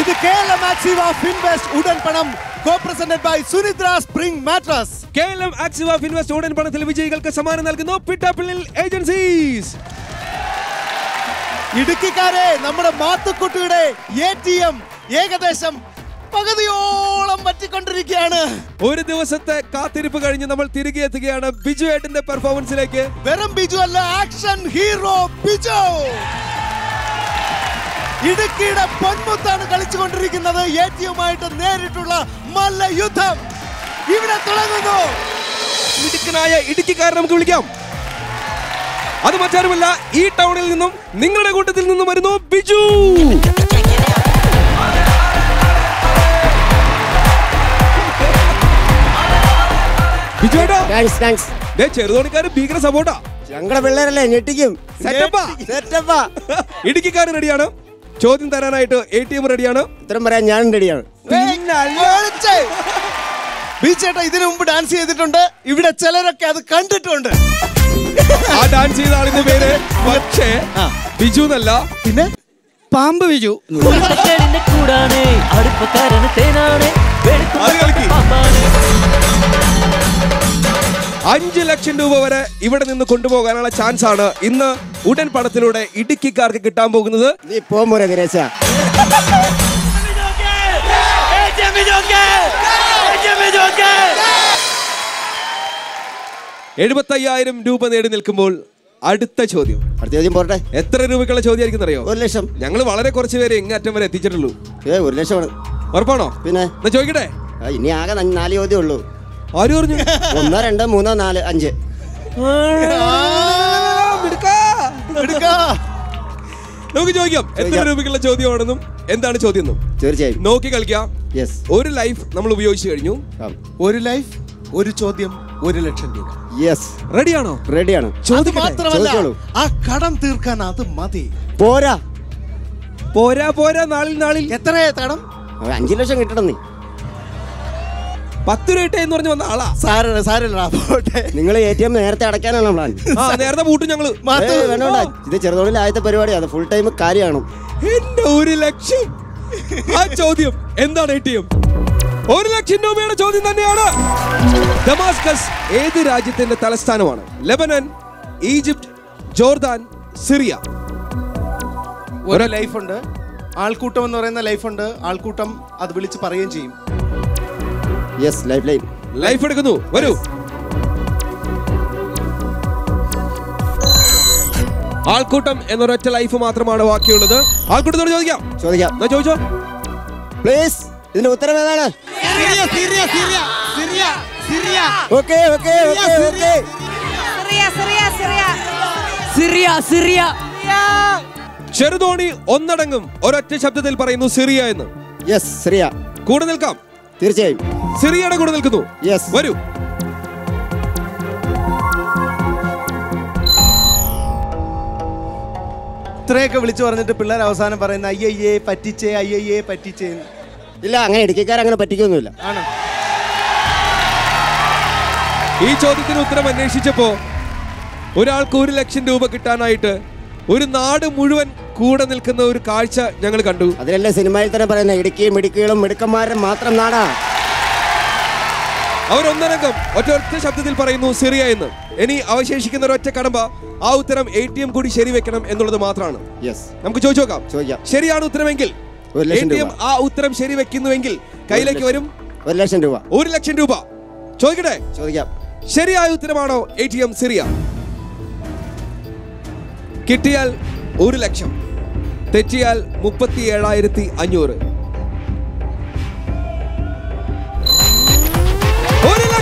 ഇത് Kerala Maxiva Finvest Udan Panam. Co presented by Sunidra spring mattress. Keralam Axiva Finvest Udan പണത്തിൽ വിജയികൾക്ക് സമ്മാനം നൽകുന്നു Pittappillil agencies. ഇടുക്കിക്കാരെ നമ്മുടെ മാത്തുക്കുട്ടിയുടെ എ ടി എം ഏകദേശം പകുതിയോളം പറ്റിക്കൊണ്ടിരിക്കുകയാണ്. ഒരു ദിവസത്തെ കാത്തിരിപ്പ് കഴിഞ്ഞ് നമ്മൾ തിരികെ എത്തുകയാണ്. ബിജു ഏട്ടന്റെ പെർഫോമൻസിലേക്ക് വെറും ബിജു അല്ല ആക്ഷൻ ഹീറോ ബിജു. ഇടുക്കിയുടെ പൊന്മുത്താണ് കളിച്ചുകൊണ്ടിരിക്കുന്നത്. എ ടി നേരിട്ടുള്ള നേരിട്ടുള്ള മല്ലയുദ്ധം ഇവിടെ തുടങ്ങുന്നു. ഇടുക്കനായ ഇടുക്കിക്കാരെ നമുക്ക് വിളിക്കാം. അത് മറ്റാരുമല്ല ഈ ടൗണിൽ നിന്നും നിങ്ങളുടെ കൂട്ടത്തിൽ നിന്നും വരുന്നു ബിജു. ബിജു ഏട്ടാ. താങ്ക്സ് താങ്ക്സ് ദേ ചെറുതോണിക്കാര് ഭീകര സപ്പോർട്ടാ. ഞങ്ങളുടെ പിള്ളേരല്ലേ ഞെട്ടിക്കും. സെറ്റപ്പാ സെറ്റപ്പാ ഇടുക്കിക്കാരൻ റെഡിയാണ് ചോദ്യം തരാനായിട്ട് എ ടി എം റെഡിയാണ് ഇത്രയും പറയാൻ ഞാൻ റെഡിയാണ് ബീച്ചേട്ട ഇതിനു മുമ്പ് ഡാൻസ് ചെയ്തിട്ടുണ്ട്. ഇവിടെ ചിലരൊക്കെ അത് കണ്ടിട്ടുണ്ട്. ആ ഡാൻസ് ചെയ്ത ആളിന്റെ പേര് പക്ഷേ ബിജു എന്നല്ല. പിന്നെ? പാമ്പ് ബിജു. കൂടാണ്. അടുപ്പക്കാരന് തേനാണ്. അഞ്ച് ലക്ഷം രൂപ വരെ ഇവിടെ നിന്ന് കൊണ്ടുപോകാനുള്ള ചാൻസ് ആണ് ഇന്ന് ഉടൻ പടത്തിലൂടെ ഇടുക്കിക്കാർക്ക് കിട്ടാൻ പോകുന്നത്. നീ പോരെ ദിനേശ എഴുപത്തയ്യായിരം രൂപ നേടി നിൽക്കുമ്പോൾ അടുത്ത ചോദ്യം. അടുത്ത ചോദ്യം പോരട്ടെ. എത്ര രൂപയ്ക്കുള്ള ചോദ്യമായിരിക്കും അറിയോ ഒരു ലക്ഷം. ഞങ്ങൾ വളരെ കുറച്ച് പേര് എങ്ങറ്റം വരെ എത്തിച്ചിട്ടുള്ളൂ. ഏ ഒരു ലക്ഷമാണ്. ഉറപ്പാണോ? പിന്നെ? എന്നാ ചോദിക്കട്ടെ. ഇനി ആകെ നാല് ചോദ്യം ഉള്ളൂ. ആര് പറഞ്ഞു? ഒന്ന് രണ്ട് മൂന്ന് നാല് അഞ്ച്. നമുക്ക് ചോദിക്കാം എത്ര. രൂപയ്ക്കുള്ള ചോദ്യമാണെന്നും എന്താണ് ചോദ്യം എന്നും തീർച്ചയായും. നോക്കി കളിക്കാം. ഒരു ലൈഫ് നമ്മൾ ഉപയോഗിച്ചു കഴിഞ്ഞു. ഒരു ലൈഫ് ഒരു ചോദ്യം ഒരു ലക്ഷം രൂപ. യെസ് റെഡിയാണോ റെഡിയാണ് ചോദ്യം മാത്രമല്ല ആ കടം തീർക്കാൻ അത് മതി. പോരാ. പോരാ പോരാ നാളിൽ നാളിൽ. എത്ര കടം? അഞ്ചു ലക്ഷം കിട്ടണം നീ. പത്ത് രൂപ എന്ന് പറഞ്ഞു വന്ന ആളാ. സാരല്ല സാരല്ല പോട്ടെ. നിങ്ങൾ എ ടി എം നേരത്തെ അടയ്ക്കാനാണ് പ്ലാൻ ആ നേരത്തെ പൂട്ടും ഞങ്ങൾ. ഏയ്, വേണ്ട. ഇത് ചെറുതോണിൽ ആദ്യത്തെ പരിപാടിയാണ് ഫുൾ ടൈം കാര്യമാണ്. എന്റെ ഒരു ലക്ഷം ആ ചോദ്യം എന്താണ് എ ടി എം ഒരു ലക്ഷം രൂപയുടെ ചോദ്യം തന്നെയാണ്. ഡമാസ്കസ് ഏത് രാജ്യത്തിന്റെ തലസ്ഥാനമാണ്? Lebanon Egypt Jordan Syria. ഒരു ലൈഫുണ്ട്. ആൾക്കൂട്ടം എന്ന് പറയുന്ന ലൈഫുണ്ട്. ആൾക്കൂട്ടം അത് വിളിച്ച് പറയുകയും ചെയ്യും. യെസ് ലൈഫ് ലൈൻ ലൈഫ് എടുക്കുന്നു. വരൂ. ആൾക്കൂട്ടം എന്നൊരൊറ്റ ലൈഫ് മാത്രമാണ് ബാക്കിയുള്ളത്. ആൾക്കൂട്ടത്തോട് ചോദിക്കാം. ചോദിക്കാം. എന്നാ ചോദിച്ചോ? പ്ലീസ് ഇതിന്റെ ഉത്തരം ഏതാണ്? Okay okay okay okay Syria. Syria Cheruthoni ഒന്നടങ്കം ഒരൊറ്റ ശബ്ദത്തിൽ പറയുന്നു സിറിയ എന്ന്. Yes Syria. കൂടെ നിൽക്കാം. തീർച്ചയായും. സിറിയയുടെ കൂടെ നിൽക്കുന്നു. വരൂ. ഇത്രയൊക്കെ വിളിച്ചു പറഞ്ഞിട്ട് പിള്ളേർ അവസാനം പറയുന്ന അയ്യയ്യേ പറ്റിച്ചേ അയ്യയ്യേ പറ്റിച്ചേ. ഇല്ല അങ്ങനെ ഇടുക്കിക്കാർ അങ്ങനെ പറ്റിക്കൊന്നുമില്ല. ആണ്? ഈ ചോദ്യത്തിന് ഉത്തരം അന്വേഷിച്ചപ്പോ ഒരാൾക്ക് ഒരു ലക്ഷം രൂപ കിട്ടാനായിട്ട് ഒരു നാട് മുഴുവൻ കൂടെ നിൽക്കുന്ന ഒരു കാഴ്ച ഞങ്ങൾ കണ്ടു. അതിലല്ലേ സിനിമയിൽ തന്നെ പറയുന്ന ഇടുക്കിയും ഇടുക്കികളും മിടുക്കന്മാരും മാത്രം നാടാ. അവരൊന്നടങ്കം ഒറ്റ ഒറ്റ ശബ്ദത്തിൽ പറയുന്നു സിറിയ എന്ന്. ഇനി അവശേഷിക്കുന്ന ഒരൊറ്റ കടമ്പ ആ ഉത്തരം എ ടി എം കൂടി ശരിവെക്കണം എന്നുള്ളത് മാത്രമാണ്. നമുക്ക് ചോദിച്ചു നോക്കാം. ചോദിക്കാം. ശരിയാണ് ഉത്തരമെങ്കിൽ ആ ഉത്തരം ശരി വെക്കുന്നുവെങ്കിൽ കയ്യിലേക്ക് വരും? ഒരു ലക്ഷം രൂപ. ഒരു ലക്ഷം രൂപ. ചോദിക്കട്ടെ? ചോദിക്കാം. ശരിയായ ഉത്തരമാണോ എ ടി എം സിറിയ? കിട്ടിയാൽ ഒരു ലക്ഷം തെറ്റിയാൽ മുപ്പത്തി ഏഴായിരത്തി അഞ്ഞൂറ്.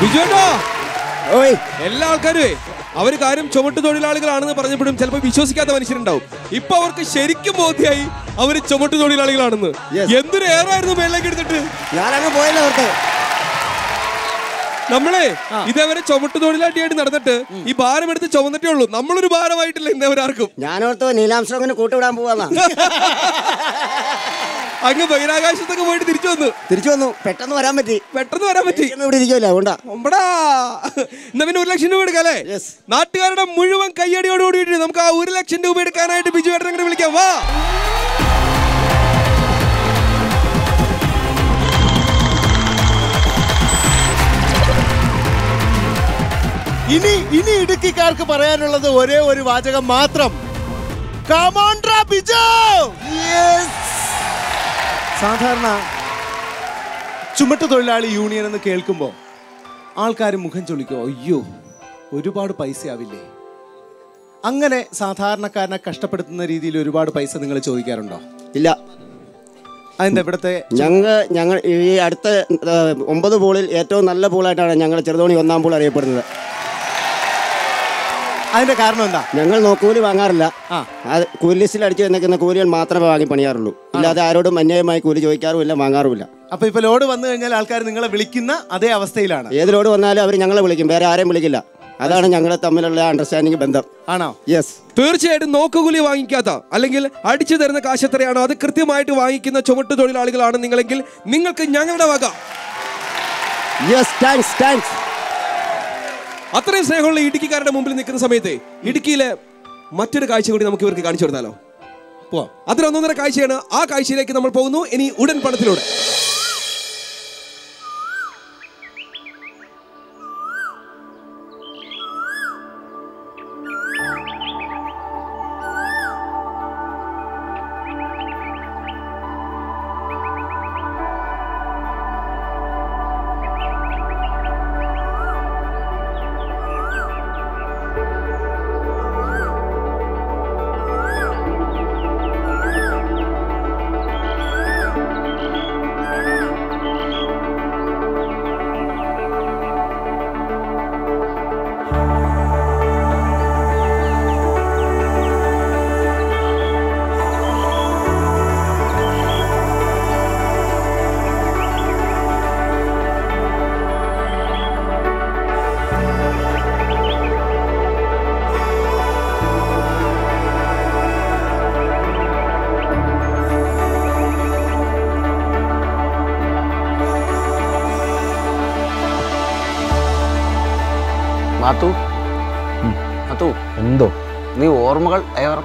ബിജുവേട്ടാ ഓയ്. എല്ലാ ആൾക്കാരുമേ അവർ കാര്യം ചുമട്ട് തൊഴിലാളികളാണെന്ന് പറഞ്ഞപ്പോഴും ചിലപ്പോൾ വിശ്വസിക്കാത്ത മനുഷ്യരുണ്ടാവും. ഇപ്പൊ അവർക്ക് ശരിക്കും ബോധ്യായി അവർ ചുമട്ട് തൊഴിലാളികളാണെന്ന്. എന്തൊരു ഏറായിരുന്നു മേളിലേക്ക് എടുത്തിട്ട്? ഞാനങ്ങ് പോയല്ലോ ഓർത്ത് നമ്മളെ ഇതേവരെ ചുമട്ട് തൊഴിലാട്ടിയായിട്ട് നടന്നിട്ട് ഈ ഭാരം എടുത്ത് ചുമന്നിട്ടേ ഉള്ളൂ. നമ്മളൊരു ഭാരമായിട്ടില്ല ഇന്നവരാർക്കും ഞാനോർത്ത് നീലാംശോങ്ങിന് കൂട്ടുവിടാൻ പോവാന്നാ. അങ്ങ് ബഹിരാകാശത്തൊക്കെ പോയിട്ട് തിരിച്ചു വന്നു. തിരിച്ചു വന്നു. പെട്ടെന്ന് വരാൻ പറ്റി. പെട്ടെന്ന് വരാൻ പറ്റി. ഇവിടെ ഇരിക്കുമല്ലോ അതുകൊണ്ടാ. ഒമ്പടാ എന്നാ പിന്നെ ഒരു ലക്ഷം രൂപ എടുക്കാം അല്ലേ? നാട്ടുകാരുടെ മുഴുവൻ കയ്യടിയോട് കൂടിയിട്ട് നമുക്ക് ആ ഒരു ലക്ഷം രൂപ എടുക്കാനായിട്ട് ബിജു ഏട്ടനെ വിളിക്കാം. വാ. ഇനി ഇനി ഇടുക്കിക്കാർക്ക് പറയാനുള്ളത് ഒരേ ഒരു വാചകം മാത്രം. കമാൻഡ്ര ബിജു സാധാരണ ചുമട്ട് തൊഴിലാളി യൂണിയൻ എന്ന് കേൾക്കുമ്പോൾ ആൾക്കാർ മുഖം ചൊളിക്കും അയ്യോ ഒരുപാട് പൈസ ആവില്ലേ അങ്ങനെ സാധാരണക്കാരനെ കഷ്ടപ്പെടുത്തുന്ന രീതിയിൽ ഒരുപാട് പൈസ നിങ്ങൾ ചോദിക്കാറുണ്ടോ? ഇല്ല. അതിന്റെ ഇവിടുത്തെ ഞങ്ങൾ ഞങ്ങൾ ഈ അടുത്ത ഒമ്പത് പൂളിൽ ഏറ്റവും നല്ല പൂളായിട്ടാണ് ഞങ്ങൾ ചെറുതോണി ഒന്നാം പൂൾ അറിയപ്പെടുന്നത്. അതിന്റെ കാരണം എന്താ? ഞങ്ങൾ കൂലി വാങ്ങാറില്ല. കൂലി ലിസ്റ്റിൽ അടിച്ചു നിൽക്കുന്ന കൂലികൾ മാത്രമേ വാങ്ങി പണിയാറുള്ളൂ അല്ലാതെ ആരോടും അന്യായമായി കൂലി ചോദിക്കാറുമില്ല വാങ്ങാറുമില്ല. അപ്പൊ ഇപ്പൊ ലോഡ് വന്നു കഴിഞ്ഞാൽ ആൾക്കാർ നിങ്ങളെ വിളിക്കുന്ന അതേ അവസ്ഥയിലാണ്. ഏത് ലോഡ് വന്നാലും അവർ ഞങ്ങളെ വിളിക്കും വേറെ ആരെയും വിളിക്കില്ല. അതാണ് ഞങ്ങൾ തമ്മിലുള്ള അണ്ടർസ്റ്റാൻഡിംഗ് ബന്ധം. ആണോ? യെസ് തീർച്ചയായിട്ടും നോക്കുകൂലി വാങ്ങിക്കാത്ത അല്ലെങ്കിൽ അടിച്ചു തരുന്ന കാശ് എത്രയാണോ അത് കൃത്യമായിട്ട് വാങ്ങിക്കുന്ന ചുമട്ട് തൊഴിലാളികളാണ് നിങ്ങളെങ്കിൽ നിങ്ങൾക്ക് ഞങ്ങളുടെ വക. യെസ് താങ്ക്സ് താങ്ക്സ് അത്രയും സ്നേഹമുള്ള ഇടുക്കിക്കാരുടെ മുമ്പിൽ നിൽക്കുന്ന സമയത്ത് ഇടുക്കിയിലെ മറ്റൊരു കാഴ്ച കൂടി നമുക്ക് ഇവർക്ക് കാണിച്ചു കൊടുത്താലോ? പോവാം. അതിലൊന്നൊന്നര കാഴ്ചയാണ്. ആ കാഴ്ചയിലേക്ക് നമ്മൾ പോകുന്നു. ഇനി ഉടൻ പണത്തിലൂടെ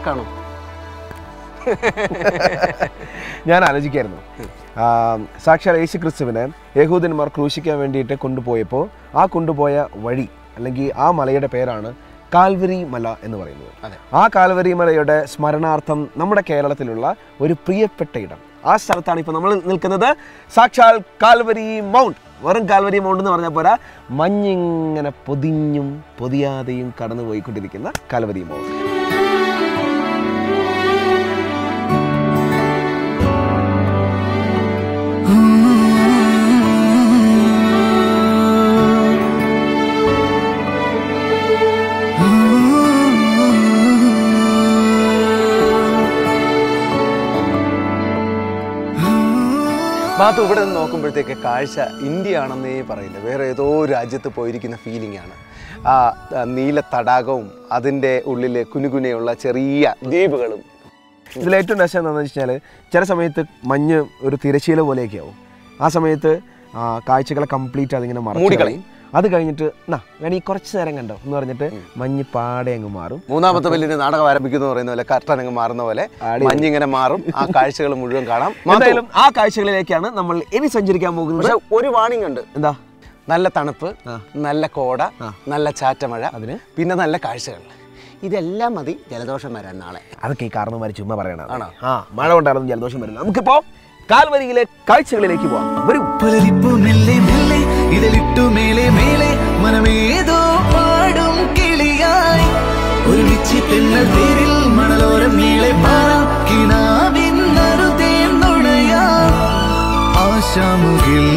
ഏവർക്കാണോ ഞാൻ ആലോചിക്കായിരുന്നു. സാക്ഷാൽ യേശു ക്രിസ്തുവിനെ യഹൂദന്മാർ ക്രൂശിക്കാൻ വേണ്ടിയിട്ട് കൊണ്ടുപോയപ്പോൾ ആ കൊണ്ടുപോയ വഴി അല്ലെങ്കിൽ ആ മലയുടെ പേരാണ് കാൽവരി മല എന്ന് പറയുന്നത്. ആ കാൽവരി മലയുടെ സ്മരണാർത്ഥം നമ്മുടെ കേരളത്തിലുള്ള ഒരു പ്രിയപ്പെട്ട ഇടം. ആ സ്ഥലത്താണ് ഇപ്പോൾ നമ്മൾ നിൽക്കുന്നത്. സാക്ഷാൽ കാൽവരി മൗണ്ട്. വെറും കാൽവരി മൗണ്ട് എന്ന് പറഞ്ഞാൽ പോരാ. മഞ്ഞിങ്ങനെ പൊതിഞ്ഞും പൊതിയാതെയും കടന്നു പോയിക്കൊണ്ടിരിക്കുന്ന കാൽവരി മൗണ്ട്. മാത്തു ഇവിടെ നിന്ന് നോക്കുമ്പോഴത്തേക്ക് കാഴ്ച ഇന്ത്യ ആണെന്നേ പറയില്ല വേറെ ഏതോ രാജ്യത്ത് പോയിരിക്കുന്ന ഫീലിംഗ് ആണ് ആ നീല തടാകവും അതിന്റെ ഉള്ളിൽ കുനുകുനെയുള്ള ചെറിയ ദ്വീപുകളും ഇതിൽ ഏറ്റവും രസം എന്താണെന്ന് വെച്ച് കഴിഞ്ഞാൽ ചില സമയത്ത് മഞ്ഞ് ഒരു തിരശീല പോലെയൊക്കെ ആവും ആ സമയത്ത് കാഴ്ചകളെ കംപ്ലീറ്റ് അതിങ്ങനെ. കളയും. അത് കഴിഞ്ഞിട്ട് എന്നാ വേണേ കുറച്ച് നേരം കണ്ടോ? എന്ന് പറഞ്ഞിട്ട് മഞ്ഞ് പാടെ അങ്ങ് മാറും. മൂന്നാമത്തെ വലിയ നാടകം ആരംഭിക്കുന്നു പറയുന്ന പോലെ കർട്ടൻ അങ്ങ് മാറുന്ന പോലെ മഞ്ഞ് മഞ്ഞിങ്ങനെ മാറും. ആ കാഴ്ചകൾ മുഴുവൻ കാണാം. എന്തായാലും ആ കാഴ്ചകളിലേക്കാണ് നമ്മൾ ഇനി സഞ്ചരിക്കാൻ പോകുന്നത്. പക്ഷെ ഒരു വാണിംഗ് ഉണ്ട്. എന്താ? നല്ല തണുപ്പ് നല്ല കോട. നല്ല ചാറ്റമഴ അതിന്? പിന്നെ നല്ല കാഴ്ചകൾ. ഇതെല്ലാം മതി ജലദോഷം വരാൻ നാളെ. അതൊക്കെ ഈ കാരണവന്മാർ ചുമ്മാ പറയണത്. ആണോ? ആ മഴ കൊണ്ടായിരുന്നു ജലദോഷം വരുന്നത്. നമുക്കിപ്പോ കാൽവരിയിലെ കാഴ്ചകളിലേക്ക് പോവാം. വരൂ മെല്ലെ മേലെ മേലെ മനമേതോ പാടും കിളിയായി. ഒരുമിച്ച് തെന്നൽ തേരിൽ മണലോരം മേളെ പാറാം കിനാവിൻ നറുതേൻ നുണയാം. ആശാമുകിൽ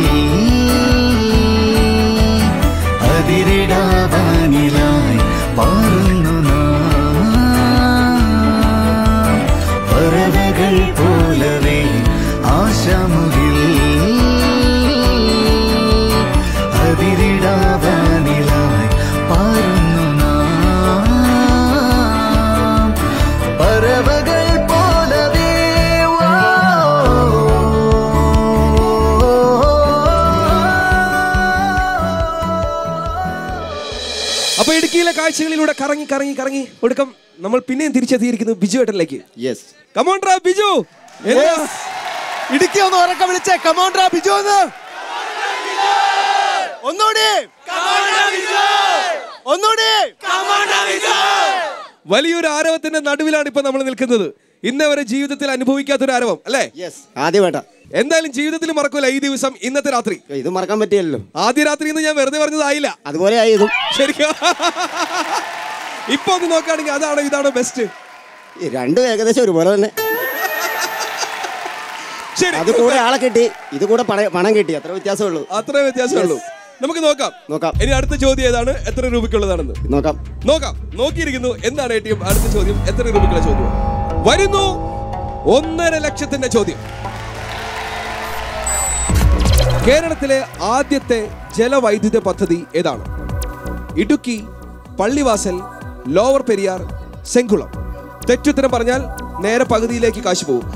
കാഴ്ചകളിലൂടെ കറങ്ങി കറങ്ങി കറങ്ങി. ഒടുക്കം നമ്മൾ പിന്നെയും തിരിച്ചെത്തിയിരിക്കുന്നു ബിജു ഏട്ടനിലേക്ക്. യെസ് കമോൺട്രാ ബിജു? ഇടുക്കി ഒന്ന് ഉറക്കം വിളിച്ചേ. കമോണ്ട്ര ബിജു ഒന്ന്. ഒന്നുകൂടി. ഒന്നുകൂടി. വലിയൊരു ആരവത്തിന്റെ നടുവിലാണ് ഇപ്പൊ നമ്മൾ നിൽക്കുന്നത്. ഇന്നവരെ ജീവിതത്തിൽ അനുഭവിക്കാത്തൊരു അനുഭവം അല്ലേ? ആദ്യമായിട്ടാ. എന്തായാലും ജീവിതത്തിൽ മറക്കൂല ഈ ദിവസം ഇന്നത്തെ രാത്രി. ഇത് മറക്കാൻ പറ്റിയല്ലോ ആദ്യ രാത്രി എന്ന് ഞാൻ വെറുതെ പറഞ്ഞതായില്ല. അതുപോലെ ആയി ഇതും. ശരിക്കും. ഇപ്പൊ ഒന്ന് നോക്കുകയാണെങ്കിൽ അതാണോ ഇതാണോ ബെസ്റ്റ് രണ്ടും ഏകദേശം ഒരുപോലെ തന്നെ. ശരി. അത് കൂടെ ആളെ കിട്ടി ഇത് കൂടെ പണ- കിട്ടി. അത്ര വ്യത്യാസമുള്ളൂ. അത്ര വ്യത്യാസമുള്ളൂ. നമുക്ക് നോക്കാം. നോക്കാം. ഇനി അടുത്ത ചോദ്യം ഏതാണ്? എത്ര രൂപയ്ക്കുള്ളതാണെന്ന്. നോക്കാം. നോക്കാം. നോക്കിയിരിക്കുന്നു. എന്താണ് എ അടുത്ത ചോദ്യം? എത്ര രൂപയ്ക്കുള്ള ചോദ്യം വരുന്നു. ഒന്നര ലക്ഷത്തിന്റെ ചോദ്യം. കേരളത്തിലെ ആദ്യത്തെ ജലവൈദ്യുത പദ്ധതി ഏതാണ്? ഇടുക്കി പള്ളിവാസൽ ലോവർ പെരിയാർ സെങ്കുളം. തെറ്റുത്തരം പറഞ്ഞാൽ നേരെ പകുതിയിലേക്ക് കാശ് പോകും.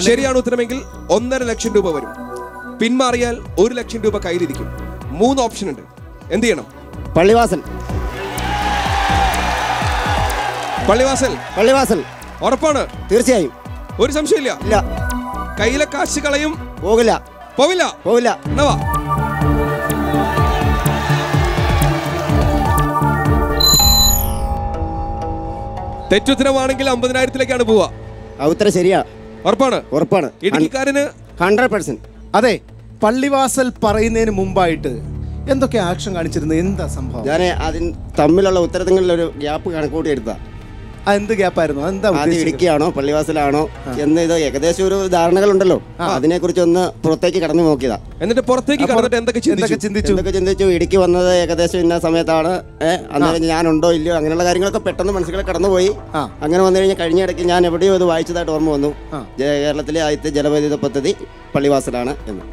ശരിയാണ് ഉത്തരമെങ്കിൽ ഒന്നര ലക്ഷം രൂപ വരും. പിന്മാറിയാൽ ഒരു ലക്ഷം രൂപ കയ്യിലിരിക്കും. മൂന്ന് ഓപ്ഷൻ ഉണ്ട്. എന്ത് ചെയ്യണം? പള്ളിവാസൽ. പള്ളിവാസൽ. പള്ളിവാസൽ. ഉറപ്പാണ്. തീർച്ചയായും. ഒരു സംശയമില്ല ഇല്ല. കയ്യിലെ കാശ് കളയും. പോകില്ല. പോവില്ല. പോവില്ല. എന്നവാ തെറ്റുത്തരമാണെങ്കിൽ അമ്പതിനായിരത്തിലേക്കാണ് പോവുക. ആ ഉത്തരം ശരിയാ. ഉറപ്പാണ്. ഉറപ്പാണ്. ഇടുക്കിക്കാരന് ഹൺഡ്രഡ് പെർസെന്റ്. അതെ പള്ളിവാസൽ പറയുന്നതിന് മുമ്പായിട്ട് എന്തൊക്കെ ആക്ഷൻ കാണിച്ചിരുന്നത് എന്താ സംഭവം? ഞാൻ അതിന് തമ്മിലുള്ള ഉത്തരത്തിൽ ഒരു ഗ്യാപ്പ് കണക്കൂട്ടി എടുത്താ. എന്ത് ഗ്യാപ്പായിരുന്നു? എന്താ ഉദ്ദേശിച്ചത്? ഇടുക്കിയാണോ പള്ളിവാസലാണോ? എന്ന് ഇത് ഏകദേശം ഒരു ധാരണകളുണ്ടല്ലോ അതിനെ കുറിച്ച് ഒന്ന് പുറത്തേക്ക് കടന്നു നോക്കിയതാ. എന്നിട്ട് പുറത്തേക്ക് കടന്നിട്ട് എന്തൊക്കെ എന്തൊക്കെ ചിന്തിച്ചു? എന്തൊക്കെ ചിന്തിച്ചു? ഇടുക്കി വന്നത് ഏകദേശം ഇന്ന സമയത്താണ്. അന്നേരം ഞാനുണ്ടോ ഇല്ലയോ? അങ്ങനെയുള്ള കാര്യങ്ങളൊക്കെ പെട്ടെന്ന് മനസ്സിൽ കടന്നുപോയി. അങ്ങനെ വന്നു കഴിഞ്ഞാൽ കഴിഞ്ഞ ഇടയ്ക്ക് ഞാൻ എവിടെയോ ഇത് വായിച്ചതായിട്ട് ഓർമ്മ വന്നു. കേരളത്തിലെ ആദ്യത്തെ ജലവൈദ്യുത പദ്ധതി പള്ളിവാസലാണ് എന്ന്.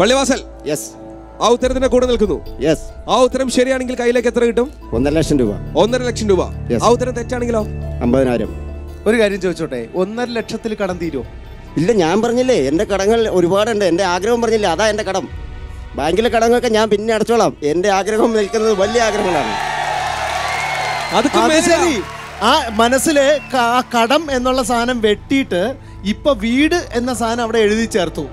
പള്ളിവാസൽ? യെസ് ആ ഉത്തരത്തിന്റെ കൂടെ നിൽക്കുന്നു. യെസ് ആ ഉത്തരം ശരിയാണെങ്കിൽ കയ്യിലേക്ക് എത്ര കിട്ടും? ഒന്നര ലക്ഷം രൂപ. ഒന്നര ലക്ഷം രൂപ. ആ ഉത്തരം തെറ്റാണെങ്കിലോ? അമ്പതിനായിരം. ഒരു കാര്യം ചോദിച്ചോട്ടെ ഒന്നര ലക്ഷത്തിൽ കടം തീരുമോ ഇല്ല ഞാൻ പറഞ്ഞില്ലേ എന്റെ കടങ്ങൾ ഒരുപാടുണ്ട് എന്റെ ആഗ്രഹം പറഞ്ഞില്ലേ അതാ എന്റെ കടം. ബാങ്കിലെ കടങ്ങളൊക്കെ ഞാൻ പിന്നെ അടച്ചോളാം. എന്റെ ആഗ്രഹം നിൽക്കുന്നത് വലിയ ആഗ്രഹങ്ങളാണ്. അത്. ശരി. ആ മനസ്സിലെ ആ കടം എന്നുള്ള സാധനം വെട്ടിയിട്ട് ഇപ്പൊ വീട് എന്ന സാധനം അവിടെ എഴുതി ചേർത്തു.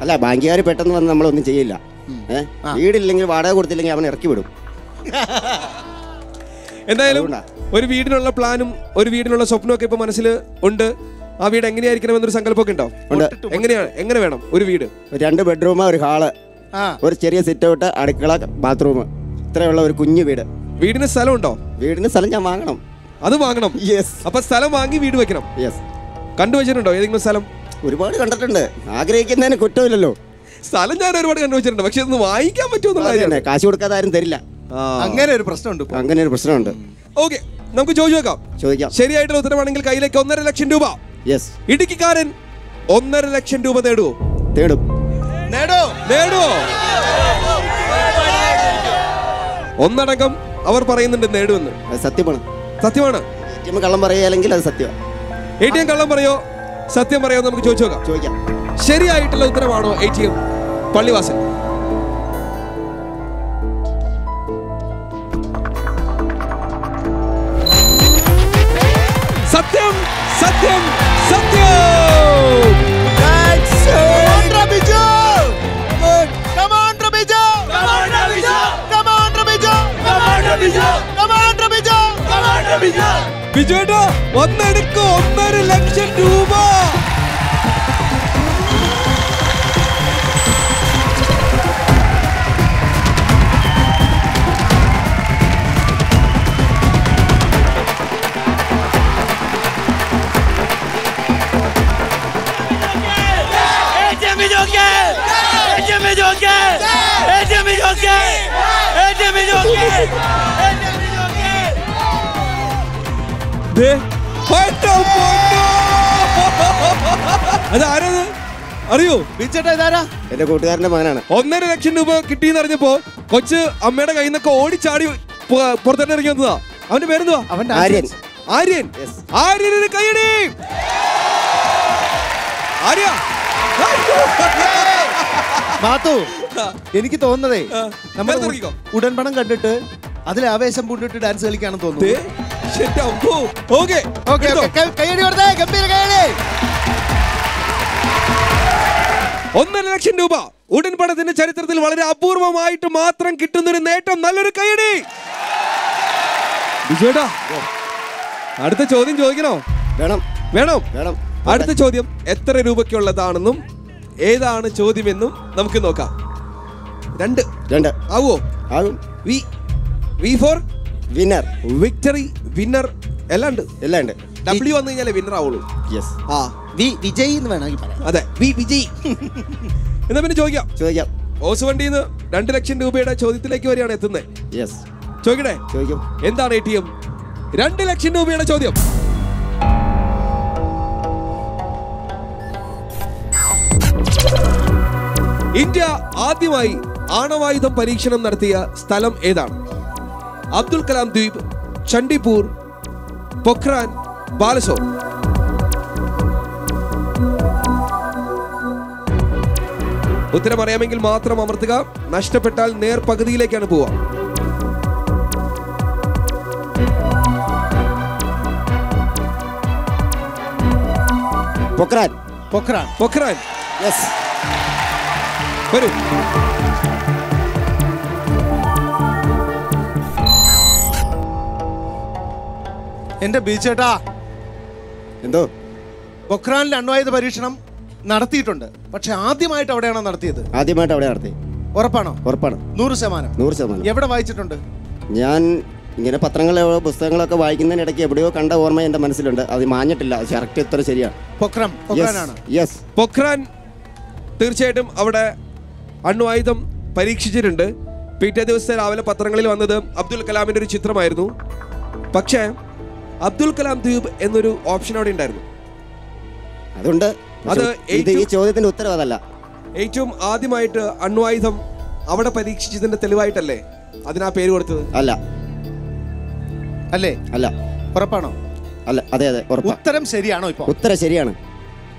അല്ല ബാങ്കുകാർ പെട്ടെന്ന് വന്ന് നമ്മളൊന്നും ചെയ്യില്ല. ഏഹ് വീടില്ലെങ്കിൽ വാടക കൊടുത്തില്ലെങ്കിൽ അവൻ ഇറക്കി വിടും. എന്തായാലും ഒരു വീടിനുള്ള പ്ലാനും ഒരു വീടിനുള്ള സ്വപ്നവും ഒക്കെ ഇപ്പൊ മനസ്സിൽ ഉണ്ട്. ആ വീട് എങ്ങനെയായിരിക്കണം എന്നൊരു സങ്കല്പമൊക്കെ ഉണ്ടോ? ഉണ്ട്. എങ്ങനെയാണ് എങ്ങനെ വേണം ഒരു വീട്? രണ്ട് ബെഡ്റൂം ഒരു ഹാൾ ഒരു ചെറിയ സിറ്റ് ഔട്ട് അടുക്കള ബാത്റൂം ഇത്രയുള്ള ഒരു കുഞ്ഞു വീട്. വീടിന് സ്ഥലം ഉണ്ടോ വീടിന് സ്ഥലം ഞാൻ വാങ്ങണം. അത് വാങ്ങണം? യെസ് അപ്പൊ സ്ഥലം വാങ്ങി വീട് വെക്കണം? യെസ് കണ്ടുവച്ചിട്ടുണ്ടോ ഏതെങ്കിലും സ്ഥലം? ഒരുപാട് കണ്ടിട്ടുണ്ട്. ആഗ്രഹിക്കുന്നതിന് കുറ്റമില്ലല്ലോ. സ്ഥലം ഞാൻ ഒരുപാട് കണ്ടുവച്ചിട്ടുണ്ട്. പക്ഷെ അതൊന്ന് വാങ്ങിക്കാൻ പറ്റുമെന്നുള്ള കാശ് കൊടുക്കാതെ ആരും തരില്ല. അങ്ങനെ ഒരു പ്രശ്നമുണ്ട് ഇപ്പൊ. അങ്ങനെ ഒരു പ്രശ്നമുണ്ട്. ഓക്കെ നമുക്ക് ചോദിച്ചു നോക്കാം. ചോദിക്കാം. ശരിയായിട്ടുള്ള ഉത്തരമാണെങ്കിൽ കയ്യിലേക്ക് ഒന്നര ലക്ഷം രൂപ. യെസ് ഇടുക്കിക്കാരൻ ഒന്നര ലക്ഷം രൂപ നേടുവോ? തേടും. നേടോ? നേടുവോ? ഒന്നടങ്കം അവർ പറയുന്നുണ്ട് നേടുമെന്ന്. അത് സത്യമാണ്. സത്യമാണ്. എ കള്ളം പറയുകയാണെങ്കിൽ അത് സത്യമാണ്. എ ടി എം കള്ളം പറയോ? സത്യം പറയോ നമുക്ക് ചോദിച്ചു നോക്കാം. ചോദിക്കാം. ശരിയായിട്ടുള്ള ഉത്തരമാണോ എ ടി എം പള്ളിവാസൽ. സത്യം സത്യം സത്യം! Come on, ഒന്നര ലക്ഷം on, ബിജുവേട്ടാ ഒന്നെടുക്ക് ഒന്നര ലക്ഷം രൂപ ദേ, എന്റെ പൊന്നോ. അത് ആരത് അറിയോ. ബിച്ചേട്ടാ ഇതാരാ? എന്റെ കൂട്ടുകാരന്റെ മകനാണ്. ഒന്നര ലക്ഷം രൂപ കിട്ടിയെന്ന് അറിഞ്ഞപ്പോ കൊച്ച് അമ്മയുടെ കയ്യിൽ നിന്നൊക്കെ ഓടിച്ചാടി പുറത്തേ പുറത്തോട്ട് ഇറങ്ങി വന്നതാ. അവന്റെ പേരെന്തുവാ? അവന്റെ ആര്യൻ. ആര്യൻ. ആര്യന് കൈയടി ആര്യ. മാത്തു എനിക്ക് തോന്നുന്നതേ നമ്മൾ ഉടൻ പണം കണ്ടിട്ട് അതിൽ ആവേശം പൂണ്ടിട്ട് ഡാൻസ് കളിക്കാണെന്ന് തോന്നുന്നു. ഒന്നര ലക്ഷം രൂപ ഉടൻ പണത്തിന്റെ ചരിത്രത്തിൽ വളരെ അപൂർവമായിട്ട് മാത്രം കിട്ടുന്നൊരു നേട്ടം നല്ലൊരു കൈയടി. അടുത്ത ചോദ്യം ചോദിക്കണോ? വേണം. വേണം? വേണം. അടുത്ത ചോദ്യം എത്ര രൂപയ്ക്കുള്ളതാണെന്നും ഏതാണ് ചോദ്യമെന്നും നമുക്ക് നോക്കാം. രണ്ട്. രണ്ട്. ആവോ ആകും. V V four? Winner. Victory winner എല്ലാം ഉണ്ട്. എല്ലാം ഉണ്ട്. ഡബ്ല്യു വന്നു കഴിഞ്ഞാലേ വിന്നർ ആവുള്ളൂ. യെസ് ആ. വി വിജയ് എന്ന് വേണമെങ്കിൽ പറയാം. അതെ വി വിജയ്. എന്നാ പിന്നെ ചോദിക്കാം. ചോദിക്കാം. ഓസ് വണ്ടിയിൽ നിന്ന് രണ്ട് ലക്ഷം രൂപയുടെ ചോദ്യത്തിലേക്ക് വരെയാണ് എത്തുന്നത്. യെസ് ചോദിക്കട്ടെ ചോദിക്കും. എന്താണ് എ ടി എം രണ്ട് ലക്ഷം രൂപയുടെ ചോദ്യം. ഇന്ത്യ ആദ്യമായി ആണവായുധം പരീക്ഷണം നടത്തിയ സ്ഥലം ഏതാണ്? അബ്ദുൽ കലാം ദ്വീപ് ചണ്ഡിപൂർ പൊഖ്രാൻ ബാലസോർ. ഉത്തരം അറിയാമെങ്കിൽ മാത്രം അമർത്തുക. നഷ്ടപ്പെട്ടാൽ നേർ പകുതിയിലേക്കാണ് പോവുക. പൊക്രാൻ പൊക്രാൻ പൊഖ്രാൻ. യെസ് വരൂ. എന്റെ ബീച്ചേട്ടാ. എന്തോ? പൊഖ്രാനിൽ അണ്വായുധ പരീക്ഷണം നടത്തിയിട്ടുണ്ട്. പക്ഷെ ആദ്യമായിട്ട് അവിടെയാണോ നടത്തിയത്? ആദ്യമായിട്ട് അവിടെ നടത്തി. ഉറപ്പാണോ? ഉറപ്പാണ്. നൂറ് ശതമാനം. നൂറ് ശതമാനം. എവിടെ വായിച്ചിട്ടുണ്ട്? ഞാൻ ഇങ്ങനെ പത്രങ്ങളോ പുസ്തകങ്ങളൊക്കെ വായിക്കുന്നതിനിടയ്ക്ക് എവിടെയോ കണ്ട ഓർമ്മ എന്റെ മനസ്സിലുണ്ട്. അത് മാഞ്ഞിട്ടില്ല. കറക്റ്റ് ഉത്തരം ശരിയാണ്. പൊക്രം പൊക്രാനാണ് യെസ് പൊഖ്രാൻ തീർച്ചയായിട്ടും അവിടെ അണ്വായുധം പരീക്ഷിച്ചിട്ടുണ്ട്. പിറ്റേ ദിവസത്തെ രാവിലെ പത്രങ്ങളിൽ വന്നത് അബ്ദുൽ കലാമിന്റെ ഒരു ചിത്രമായിരുന്നു. പക്ഷേ അബ്ദുൽ കലാം ദ്വീപ് എന്നൊരു ഓപ്ഷൻ അവിടെ ഉണ്ടായിരുന്നു. അതുണ്ട്. അത് ഈ ചോദ്യത്തിന്റെ ഉത്തരം അതല്ല. ഏറ്റവും ആദ്യമായിട്ട് അണ്വായുധം അവിടെ പരീക്ഷിച്ചതിന്റെ തെളിവായിട്ടല്ലേ അതിനാ പേര് കൊടുത്തത്? അല്ല. അല്ലേ? അല്ല. ഉറപ്പാണോ? അല്ല അതെ അതെ ഉറപ്പാ. ഉത്തരം ശരിയാണോ ഇപ്പൊ? ഉത്തരം ശരിയാണ്.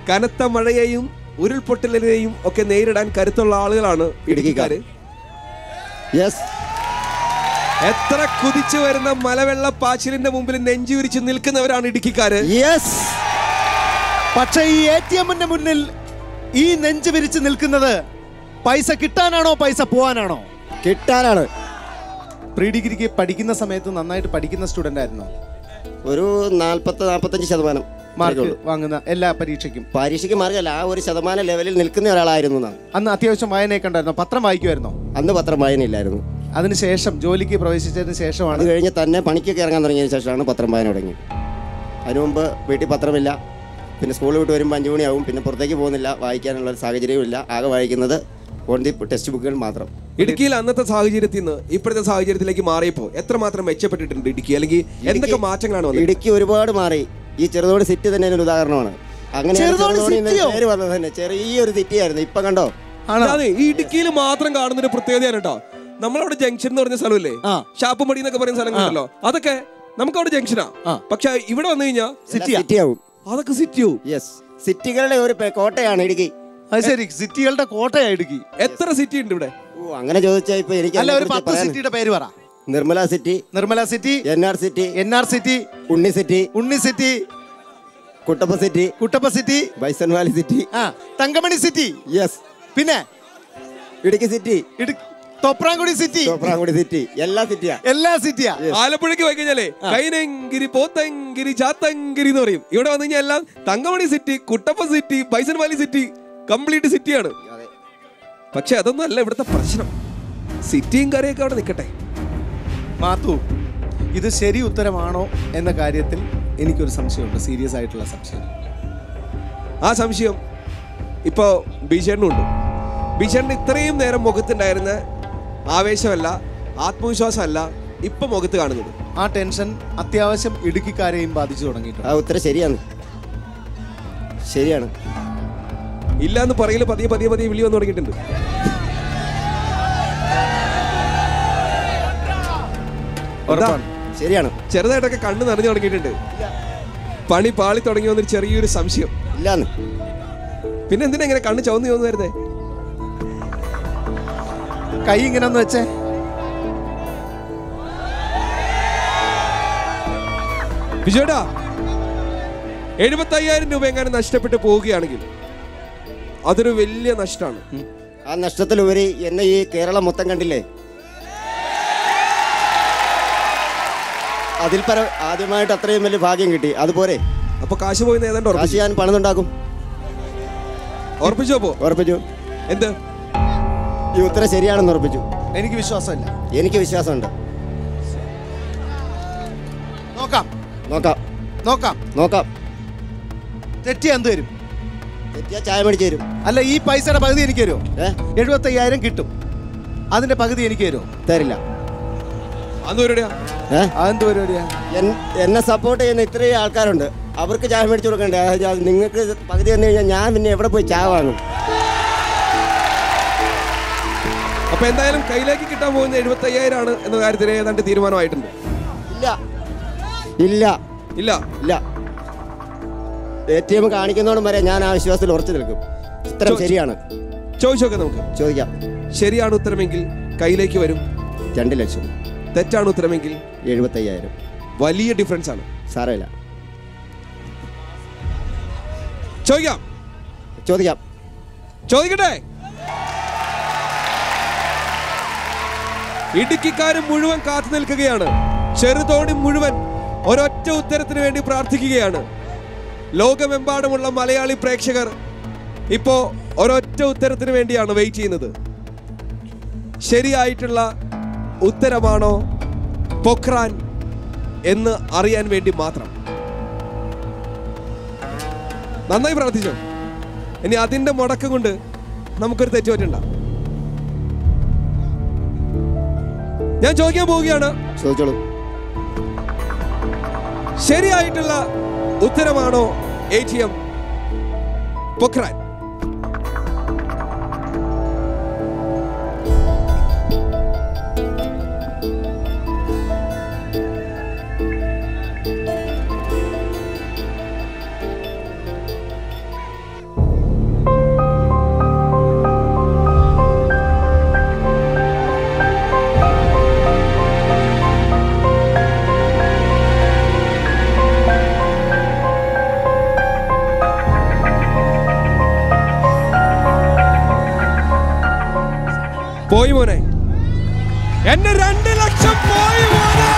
കനത്ത മഴയെയും ഉരുൾപൊട്ടലിനെയും ഒക്കെ നേരിടാൻ കരുത്തുള്ള ആളുകളാണ് ഇടുക്കിക്കാര്. യെസ് എത്ര കുതിച്ചു വരുന്ന മലവെള്ള പാച്ചിലിന്റെ മുമ്പിൽ നെഞ്ചു വിരിച്ച് നിൽക്കുന്നവരാണ് ഇടുക്കിക്കാര്? യെസ് പക്ഷേ ഈ എ ടി എമ്മിന്റെ മുന്നിൽ ഈ നെഞ്ച് വിരിച്ച് നിൽക്കുന്നത് പൈസ കിട്ടാനാണോ പൈസ പോവാനാണോ? കിട്ടാനാണ്. പ്രീ ഡിഗ്രിക്ക് പഠിക്കുന്ന സമയത്ത് നന്നായിട്ട് പഠിക്കുന്ന സ്റ്റുഡന്റ് ആയിരുന്നു? ഒരു നാൽപ്പത്തി നാൽപ്പത്തഞ്ച് ശതമാനം മാർക്ക് മാർക്കുള്ളൂ. വാങ്ങുന്ന എല്ലാ പരീക്ഷയ്ക്കും. പരീക്ഷയ്ക്ക് മാർഗല്ല ആ ഒരു ശതമാനം ലെവലിൽ നിൽക്കുന്ന ഒരാളായിരുന്നു എന്നാണ് അന്ന് അത്യാവശ്യം വായനയൊക്കെ ഉണ്ടായിരുന്നോ? പത്രം വായിക്കുമായിരുന്നോ? അന്ന് പത്രം വായനയില്ലായിരുന്നു. അതിനുശേഷം ജോലിക്ക് പ്രവേശിച്ചതിന് അത് ശേഷമാണ് കഴിഞ്ഞ് തന്നെ പണിക്കൊക്കെ ഇറങ്ങാൻ തുടങ്ങിയതിന് ശേഷമാണ് പത്രം വായന തുടങ്ങിയത്. അതിനു മുമ്പ് വീട്ടിൽ പത്രമില്ല. പിന്നെ സ്കൂളിൽ വിട്ട് വരുമ്പോൾ അഞ്ച് മണിയാവും. പിന്നെ പുറത്തേക്ക് പോകുന്നില്ല. വായിക്കാനുള്ള ഒരു സാഹചര്യവും ഇല്ല. ആകെ വായിക്കുന്നത് ഓൺ ദി ടെക്സ്റ്റ് ബുക്കുകൾ മാത്രം. ഇടുക്കിയിൽ അന്നത്തെ സാഹചര്യത്തിൽ നിന്ന് ഇപ്പോഴത്തെ സാഹചര്യത്തിലേക്ക് മാറിയപ്പോൾ എത്രമാത്രം മെച്ചപ്പെട്ടിട്ടുണ്ട് ഇടുക്കി? അല്ലെങ്കിൽ എന്തൊക്കെ മാറ്റങ്ങളാണ് വന്നത് ഇടുക്കി ഒരുപാട് മാറി. ഈ ചെറുതോട് സിറ്റി തന്നെ ഒരു ഉദാഹരണമാണ്. അങ്ങനെ പേര് വന്നത് തന്നെ ചെറിയൊരു സിറ്റി ആയിരുന്നു. ഇപ്പൊ കണ്ടോ? ഈ ഇടുക്കിയിൽ മാത്രം കാണുന്ന ഒരു പ്രത്യേകതയാണ് കേട്ടോ. നമ്മളവിടെ ജംഗ്ഷൻ എന്ന് പറഞ്ഞ സ്ഥലമില്ലേ? ഷാപ്പുമടി എന്നൊക്കെ പറയുന്ന സ്ഥലങ്ങളുണ്ടല്ലോ. അതൊക്കെ നമുക്ക് അവിടെ ജംഗ്ഷനാ പക്ഷെ ഇവിടെ വന്നു കഴിഞ്ഞാൽ സിറ്റിയാ സിറ്റി ആവും. അതൊക്കെ സിറ്റിയോ യെസ് സിറ്റികളുടെ ഒരു കോട്ടയാണ് ഇടുക്കി. അത് ശരി. സിറ്റികളുടെ കോട്ടയാണ് ഇടുക്കി. എത്ര സിറ്റി ഉണ്ട് ഇവിടെ? ഓ അങ്ങനെ ചോദിച്ചാൽ ഇപ്പൊ എനിക്ക് അല്ല ഒരു പത്ത് സിറ്റിയുടെ പേര് പറ. Nirmala city Nirmala city N R city N R city Unni city Unni city Kuttappa city Kuttappa city Bison Valley city ആ തങ്കമണി സിറ്റി യെസ് പിന്നെ? ഇടുക്കി സിറ്റി ഇടു- തോപ്രാംകുടി സിറ്റി തോപ്രാങ്കുടി സിറ്റി എല്ലാ സിറ്റിയാ എല്ലാ സിറ്റിയാ ആലപ്പുഴയ്ക്ക് പോയി കഴിഞ്ഞാലേ കൈനങ്കിരി പോത്തങ്കിരി ചാത്തങ്കിരി എന്ന് പറയും. ഇവിടെ വന്നു കഴിഞ്ഞാൽ എല്ലാം Thankamani city Kuttappa city Bison Valley city complete സിറ്റിയാണ് പക്ഷെ അതൊന്നും അല്ല ഇവിടുത്തെ പ്രശ്നം. സിറ്റിയും കരയൊക്കെ അവിടെ നിൽക്കട്ടെ. മാത്തു ഇത് ശരി ഉത്തരമാണോ എന്ന കാര്യത്തിൽ എനിക്കൊരു സംശയമുണ്ട്. സീരിയസ് ആയിട്ടുള്ള സംശയം. ആ സംശയം ഇപ്പോൾ ബീച്ചേട്ടനുണ്ട് ബീച്ചേട്ടന് ഇത്രയും നേരം മുഖത്തുണ്ടായിരുന്ന ആവേശമല്ല ആത്മവിശ്വാസമല്ല ഇപ്പം മുഖത്ത് കാണുന്നത്. ആ ടെൻഷൻ അത്യാവശ്യം ഇടുക്കിക്കാരെയും ബാധിച്ചു തുടങ്ങിയിട്ടുണ്ട്. ആ ഉത്തരം ശരിയാണ്. ശരിയാണ്. ഇല്ല എന്ന് പറയൽ പതിയെ പതിയെ പതിയെ വിളി വന്നു തുടങ്ങിയിട്ടുണ്ട്. ഉറപ്പാണ്. ശരിയാണ്. ചെറുതായിട്ടൊക്കെ കണ്ണ് നിറഞ്ഞു തുടങ്ങിയിട്ടുണ്ട്. പണി പാളി തുടങ്ങി വന്നൊരു ചെറിയൊരു സംശയം. ഇല്ലാന്ന്. പിന്നെ എന്തിനാ ഇങ്ങനെ കണ്ണ് ചുവന്ന് ചുവന്ന് വരുന്നേ? കൈ ഇങ്ങനെ ഒന്ന് വെച്ചേ. വിജയടാ എഴുപത്തി അയ്യായിരം രൂപ എങ്ങനെ നഷ്ടപ്പെട്ട് പോവുകയാണെങ്കിൽ അതൊരു വലിയ നഷ്ടമാണ്. ആ നഷ്ടത്തിലുപരി എന്നെ ഈ കേരളം മൊത്തം കണ്ടില്ലേ? അതിൽ പര ആദ്യമായിട്ട് അത്രയും വലിയ ഭാഗ്യം കിട്ടി. അതുപോലെ അപ്പൊ കാശ് പോയി ഏതാണ്ട് കാശ് ഞാൻ പണിതുണ്ടാക്കും ഉറപ്പിച്ചോ പോ ഉറപ്പിച്ചു. എന്ത്? ഈ ഉത്തരം ശരിയാണെന്ന് ഉറപ്പിച്ചു. എനിക്ക് വിശ്വാസമില്ല. എനിക്ക് വിശ്വാസമുണ്ട്. നോക്കാം. നോക്കാം. നോക്കാം. നോക്കാം. തെറ്റിയാ എന്ത് തരും തെറ്റിയാ ചായ മേടിച്ച് തരും. അല്ല ഈ പൈസയുടെ പകുതി എനിക്ക് തരുമോ? എഴുപത്തി അയ്യായിരം കിട്ടും. അതിന്റെ പകുതി എനിക്ക് തരുമോ? തരില്ല. എന്നെ സപ്പോർട്ട് ചെയ്യുന്ന ഇത്രയും ആൾക്കാരുണ്ട്. അവർക്ക് ചായ മേടിച്ചു കൊടുക്കണ്ടേ? നിങ്ങൾക്ക് പകുതി തന്നു കഴിഞ്ഞാൽ ഞാൻ പിന്നെ എവിടെ പോയി ചായ വാങ്ങും? അപ്പൊ എന്തായാലും കയ്യിലേക്ക് കിട്ടാൻ പോകുന്ന എഴുപത്തി അയ്യായിരം ആണ് എന്ന കാര്യത്തിൽ ഏതാണ്ട് തീരുമാനമായിട്ടുണ്ട്. ഇല്ല. ഇല്ല. ഇല്ല. ഇല്ല. എ ടി എം കാണിക്കുന്നോടും വരെ ഞാൻ ആ വിശ്വാസത്തിൽ ഉറച്ചു നിൽക്കും. ഉത്തരം ശരിയാണ്. ചോദിച്ചോക്കെ നമുക്ക്. ചോദിക്കാം. ശരിയാണ് ഉത്തരമെങ്കിൽ കയ്യിലേക്ക് വരും. രണ്ട് ലക്ഷം. തെറ്റാണ് ഉത്തരമെങ്കിൽ എഴുപത്തി അയ്യായിരം വലിയ ഡിഫറൻസ് ആണ്. സാരമില്ല. ചോദിക്കാം. ചോദിക്കാം. ചോദിക്കട്ടെ? ഇടുക്കിക്കാർ മുഴുവൻ കാത്തു നിൽക്കുകയാണ്. ചെറുതോണി മുഴുവൻ ഒരൊറ്റ ഉത്തരത്തിന് വേണ്ടി പ്രാർത്ഥിക്കുകയാണ്. ലോകമെമ്പാടുമുള്ള മലയാളി പ്രേക്ഷകർ ഇപ്പോ ഒരൊറ്റ ഉത്തരത്തിന് വേണ്ടിയാണ് വെയിറ്റ് ചെയ്യുന്നത്. ശരിയായിട്ടുള്ള ഉത്തരമാണോ പൊഖ്രാൻ എന്ന് അറിയാൻ വേണ്ടി മാത്രം? നന്നായി പ്രാർത്ഥിച്ചോ? ഇനി അതിന്റെ മുടക്കം കൊണ്ട് നമുക്കൊരു തെറ്റ് ഞാൻ ചോദിക്കാൻ പോവുകയാണ്. ചോദിച്ചോളൂ. ശരിയായിട്ടുള്ള ഉത്തരമാണോ എ ടി എം പൊഖ്റാൻ പോയി മോനെ. എന്റെ രണ്ട് ലക്ഷം പോയി മോനെ.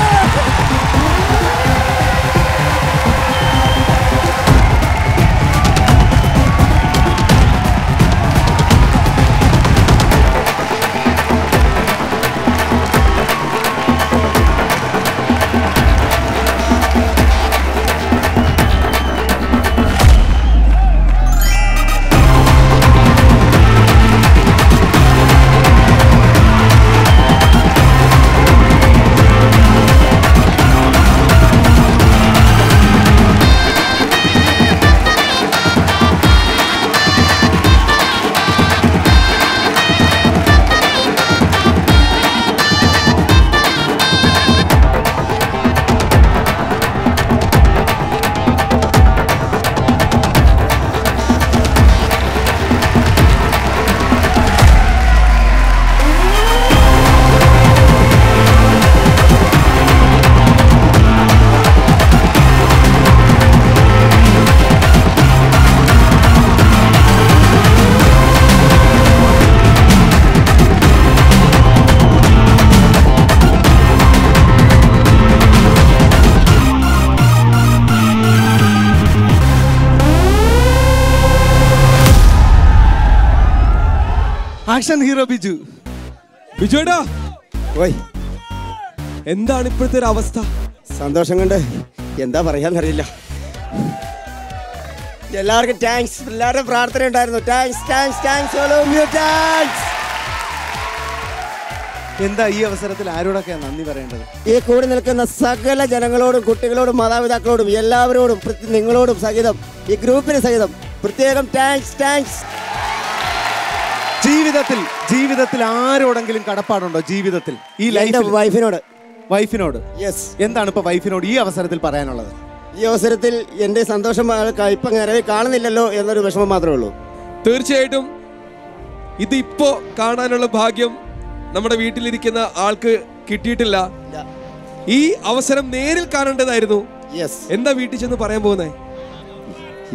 Action hero Biju. ബിജുടാ ഓയ്. എന്താണ് ഇപ്പോഴത്തെ ഒരു അവസ്ഥ? സന്തോഷം കണ്ട് എന്താ പറയാന്നറിയില്ല. എല്ലാവർക്കും താങ്ക്സ് എല്ലാവരുടെയും പ്രാർത്ഥന ഉണ്ടായിരുന്നു. താങ്ക്സ് താങ്ക്സ് താങ്ക്സ് താങ്ക്സ് എന്താ ഈ അവസരത്തിൽ ആരോടൊക്കെ നന്ദി പറയേണ്ടത്? ഈ കൂടി നിൽക്കുന്ന സകല ജനങ്ങളോടും കുട്ടികളോടും മാതാപിതാക്കളോടും എല്ലാവരോടും നിങ്ങളോടും സഹിതം ഈ ഗ്രൂപ്പിന് സഹിതം പ്രത്യേകം താങ്ക്സ് താങ്ക്സ് ജീവിതത്തിൽ ജീവിതത്തിൽ ആരോടെങ്കിലും കടപ്പാടുണ്ടോ? ജീവിതത്തിൽ. ഈ ലൈഫ് ലൈഫിൽ വൈഫിനോട് വൈഫിനോട് യെസ് എന്താണ് ഇപ്പൊ വൈഫിനോട് ഈ അവസരത്തിൽ പറയാനുള്ളത്? ഈ അവസരത്തിൽ എന്റെ സന്തോഷം ഇപ്പൊ നിലവിൽ കാണുന്നില്ലല്ലോ എന്നൊരു വിഷമം മാത്രമേ ഉള്ളൂ. തീർച്ചയായിട്ടും ഇത് ഇപ്പോ കാണാനുള്ള ഭാഗ്യം നമ്മുടെ വീട്ടിലിരിക്കുന്ന ആൾക്ക് കിട്ടിയിട്ടില്ല. ഇല്ല. ഈ അവസരം നേരിൽ കാണേണ്ടതായിരുന്നു. യെസ് എന്താ വീട്ടിൽ ചെന്ന് പറയാൻ പോകുന്നേ?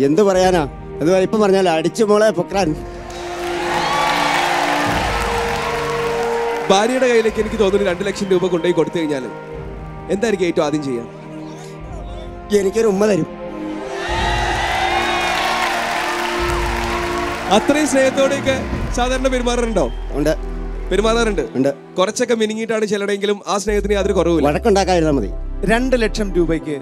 എന്ത് പറയാനാ? അത് ഇപ്പൊ പറഞ്ഞാൽ അടിച്ചു മോളെ പൊക്രാൻ. ഭാര്യയുടെ കയ്യിലേക്ക് എനിക്ക് തോന്നുന്നു രണ്ട് ലക്ഷം രൂപ കൊണ്ടുപോയി കൊടുത്തു കഴിഞ്ഞാൽ എന്തായിരിക്കും ഏറ്റവും ആദ്യം ചെയ്യാം? എനിക്കൊരു ഉമ്മ തരും. അത്രയും സ്നേഹത്തോടെയൊക്കെ സാധാരണ പെരുമാറാറുണ്ടോ? ഉണ്ട്. പെരുമാറാറുണ്ട്. ഉണ്ട്. കുറച്ചൊക്കെ മിനുങ്ങിയിട്ടാണ് ചിലടെങ്കിലും ആ സ്നേഹത്തിന് യാതൊരു കുറവില്ല വഴക്കുണ്ടാക്കാതിരുന്നാൽ മതി. രണ്ട് ലക്ഷം രൂപയ്ക്ക്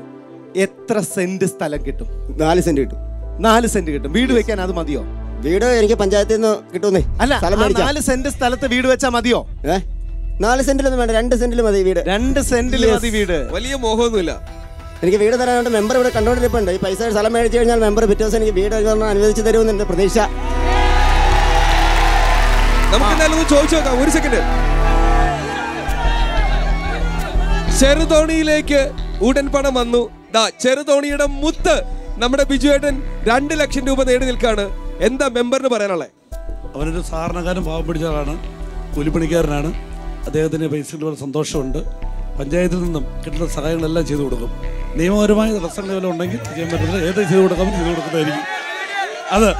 എത്ര സെന്റ് സ്ഥലം കിട്ടും? നാല് സെന്റ് കിട്ടും. നാല് സെന്റ് കിട്ടും. വീട് വെക്കാൻ അത് മതിയോ? വീട് എനിക്ക് പഞ്ചായത്തിൽ നിന്ന് കിട്ടുന്നേ അല്ല സ്ഥലം നാല് സെന്റ് സ്ഥലത്ത് വീട് വെച്ചാൽ മതിയോ? ഏ? നാല് സെന്റിലൊന്നും വേണ്ട രണ്ട് സെന്റിൽ മതി വീട്. രണ്ട് സെന്റിൽ മതി വീട്. വലിയ മോഹമൊന്നുമില്ല. എനിക്ക് വീട് തരാനായിട്ട് മെമ്പർ ഇവിടെ കണ്ടുകൊണ്ടിരിപ്പുണ്ട് ഈ പൈസ സ്ഥലം മേടിച്ചു കഴിഞ്ഞാൽ മെമ്പർ പിറ്റേ ദിവസം എനിക്ക് വീട് അനുവദിച്ചു അനുവദിച്ച് തരുമെന്ന് എന്റെ പ്രതീക്ഷ. നമുക്ക് എന്തായാലും ഒന്ന് ചോദിച്ചു നോക്കാം. ഒരു സെക്കൻഡ് ചെറുതോണിയിലേക്ക് ഉടൻ പണം വന്നു. ദാ ചെറുതോണിയുടെ മുത്ത് നമ്മുടെ ബിജുവേട്ടൻ രണ്ട് ലക്ഷം രൂപ നേടി നിൽക്കാണ്. എന്താ മെമ്പറിന് പറയാനുള്ളത് അവനൊരു സാധാരണക്കാരൻ പാവം പിടിച്ച ആളാണ്. കൂലിപ്പണിക്കാരനാണ്. അദ്ദേഹത്തിന് പൈസ വളരെ സന്തോഷമുണ്ട്. പഞ്ചായത്തിൽ നിന്നും കിട്ടുന്ന സഹായങ്ങളെല്ലാം ചെയ്തു കൊടുക്കും. നിയമപരമായ തടസ്സങ്ങൾ വല്ല ഉണ്ടെങ്കിൽ ചെയ്യാൻ പറ്റില്ല ഏത് ചെയ്തു കൊടുക്കാമെന്ന് ചെയ്തു കൊടുക്കുന്നതായിരിക്കും. അത്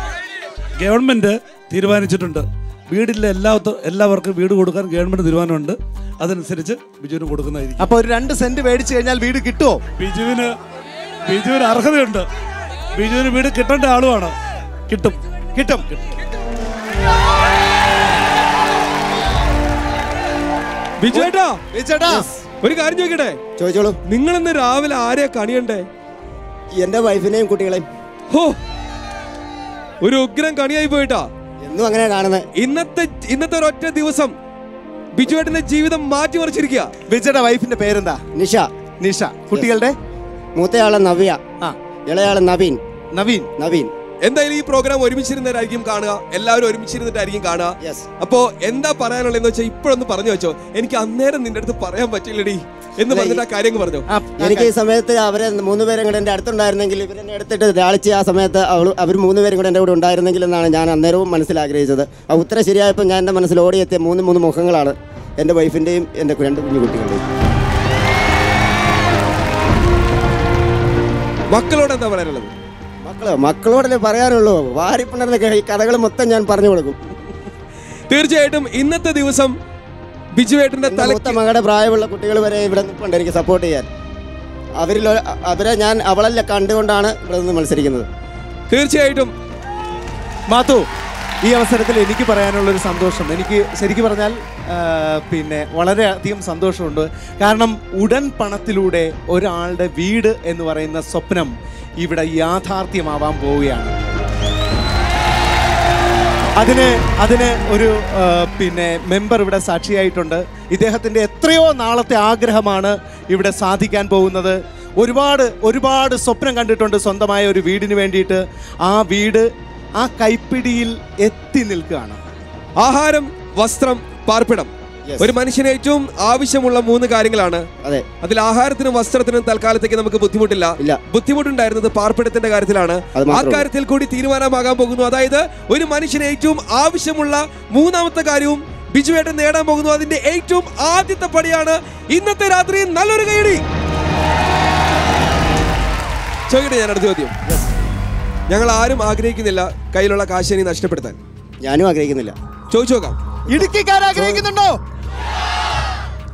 ഗവൺമെന്റ് തീരുമാനിച്ചിട്ടുണ്ട്. വീടില്ല എല്ലാ എല്ലാവർക്കും വീട് കൊടുക്കാൻ ഗവൺമെന്റ് തീരുമാനമുണ്ട്. അതനുസരിച്ച് ബിജുവിന് കൊടുക്കുന്നതായിരിക്കും. അപ്പൊ ഒരു രണ്ട് സെന്റ് മേടിച്ചു കഴിഞ്ഞാൽ വീട് കിട്ടുമോ ബിജുവിന് ബിജുവിന് അർഹതയുണ്ട്. ബിജുവിന് വീട് കിട്ടേണ്ട ആളുമാണ്. കിട്ടും. കിട്ടും. ബിജുവേട്ടാ ചേട്ടാ ഒരു കാര്യം ചോദിക്കട്ടെ? ചോദിച്ചോളൂ. നിങ്ങൾ ഇന്ന് രാവിലെ ആരെയാ കണിയണ്ടേ? എന്റെ വൈഫിനെയും കുട്ടികളെയും. ഹോ. ഒരു ഉഗ്രം കണിയായി പോയിട്ടാ? എന്നും അങ്ങനെ കാണുന്നത് ഇന്നത്തെ ഇന്നത്തെ ഒരൊറ്റ ദിവസം ബിജുവേട്ടന്റെ ജീവിതം മാറ്റിമറിച്ചിരിക്കുക ബിജുടെ വൈഫിന്റെ പേരെന്താ? നിഷ. നിഷ. കുട്ടികളുടെ? മൂത്തയാളെ നവ്യ. ആ. ഇളയാളെ നവീൻ. നവീൻ. നവീൻ. എന്തായാലും ഈ പ്രോഗ്രാം ഒരുമിച്ചിരുന്നവരായിരിക്കും കാണുക. എല്ലാവരും ഒരുമിച്ചിരുന്നിട്ടായിരിക്കും കാണുക. അപ്പോ എന്താ പറയാനുള്ളതെന്ന് വെച്ചാൽ ഇപ്പോഴൊന്ന് പറഞ്ഞു വെച്ചോ. എനിക്ക് അന്നേരം നിന്റെ അടുത്ത് പറയാൻ പറ്റില്ലടി എന്ന് പറഞ്ഞിട്ട് ആ കാര്യം പറഞ്ഞു. ആ, എനിക്ക് ഈ സമയത്ത് അവരെ മൂന്നുപേരും കൂടെ എന്റെ അടുത്തുണ്ടായിരുന്നെങ്കിൽ ഇവരെന്നെ എടുത്തിട്ട് ലാളിച്ച് ആ സമയത്ത് അവൾ അവർ മൂന്നുപേരും കൂടെ എന്റെ കൂടെ ഉണ്ടായിരുന്നെങ്കിൽ എന്നാണ് ഞാൻ അന്നേരവും മനസ്സിലാഗ്രഹിച്ചത്. ആ ഉത്തരം ശരിയായപ്പോൾ ഞാൻ എന്റെ മനസ്സിൽ ഓടിയെത്തിയ മൂന്ന് മൂന്ന് മുഖങ്ങളാണ് എന്റെ വൈഫിന്റെയും എന്റെ രണ്ട് കുഞ്ഞു കുട്ടികളുടെയും. മക്കളോട് എന്താ പറയാനുള്ളത്? മക്കൾ മക്കളോടല്ലേ പറയാനുള്ളൂ. വാരിപ്പുണർന്ന ഈ കഥകൾ മൊത്തം ഞാൻ പറഞ്ഞു കൊടുക്കും. തീർച്ചയായിട്ടും ഇന്നത്തെ ദിവസം ബിജുവേട്ടന്റെ തലത്തെ മകളുടെ പ്രായമുള്ള കുട്ടികൾ വരെ ഇവിടെ നിൽപ്പുണ്ട് എനിക്ക് സപ്പോർട്ട് ചെയ്യാൻ. അവരിൽ അവരെ ഞാൻ അവളല്ല കണ്ടുകൊണ്ടാണ് ഇവിടെ നിന്ന് മത്സരിക്കുന്നത്. തീർച്ചയായിട്ടും. മാത്തു ഈ അവസരത്തിൽ എനിക്ക് പറയാനുള്ള ഒരു സന്തോഷം. എനിക്ക് ശരിക്കും പറഞ്ഞാൽ പിന്നെ വളരെ അധികം സന്തോഷമുണ്ട്. കാരണം ഉടൻ പണത്തിലൂടെ ഒരാളുടെ വീട് എന്ന് പറയുന്ന സ്വപ്നം ഇവിടെ യാഥാർത്ഥ്യമാവാൻ പോവുകയാണ്. അതിന് അതിന് ഒരു പിന്നെ മെമ്പർ ഇവിടെ സാക്ഷിയായിട്ടുണ്ട്. ഇദ്ദേഹത്തിന്റെ എത്രയോ നാളത്തെ ആഗ്രഹമാണ് ഇവിടെ സാധിക്കാൻ പോകുന്നത്. ഒരുപാട് ഒരുപാട് സ്വപ്നം കണ്ടിട്ടുണ്ട് സ്വന്തമായ ഒരു വീടിന് വേണ്ടിയിട്ട്. ആ വീട് ആ കൈപ്പിടിയിൽ എത്തി നിൽക്കുകയാണ്. ആഹാരം വസ്ത്രം പാർപ്പിടം. ഒരു മനുഷ്യന് ഏറ്റവും ആവശ്യമുള്ള മൂന്ന് കാര്യങ്ങളാണ്. അതെ. അതിൽ ആഹാരത്തിനും വസ്ത്രത്തിനും തൽക്കാലത്തേക്ക് നമുക്ക് ബുദ്ധിമുട്ടില്ല. ബുദ്ധിമുട്ടുണ്ടായിരുന്നത് പാർപ്പിടത്തിന്റെ കാര്യത്തിലാണ്. ആ കാര്യത്തിൽ കൂടി തീരുമാനമാകാൻ പോകുന്നു. അതായത് ഒരു മനുഷ്യന് ഏറ്റവും ആവശ്യമുള്ള മൂന്നാമത്തെ കാര്യവും ബിജുവേട്ടൻ നേടാൻ പോകുന്നു. അതിന്റെ ഏറ്റവും ആദ്യത്തെ പടിയാണ് ഇന്നത്തെ രാത്രി നല്ലൊരു കൈയടി ചോദിക്കട്ടെ ഞാൻ അടുത്ത ചോദ്യം. ഞങ്ങൾ ആരും ആഗ്രഹിക്കുന്നില്ല കയ്യിലുള്ള കാശിനി നഷ്ടപ്പെടുത്താൻ. ഞാനും ആഗ്രഹിക്കുന്നില്ല. ചോദിച്ചു നോക്കാം. ഇടുക്കിക്കാർ ആഗ്രഹിക്കുന്നുണ്ടോ?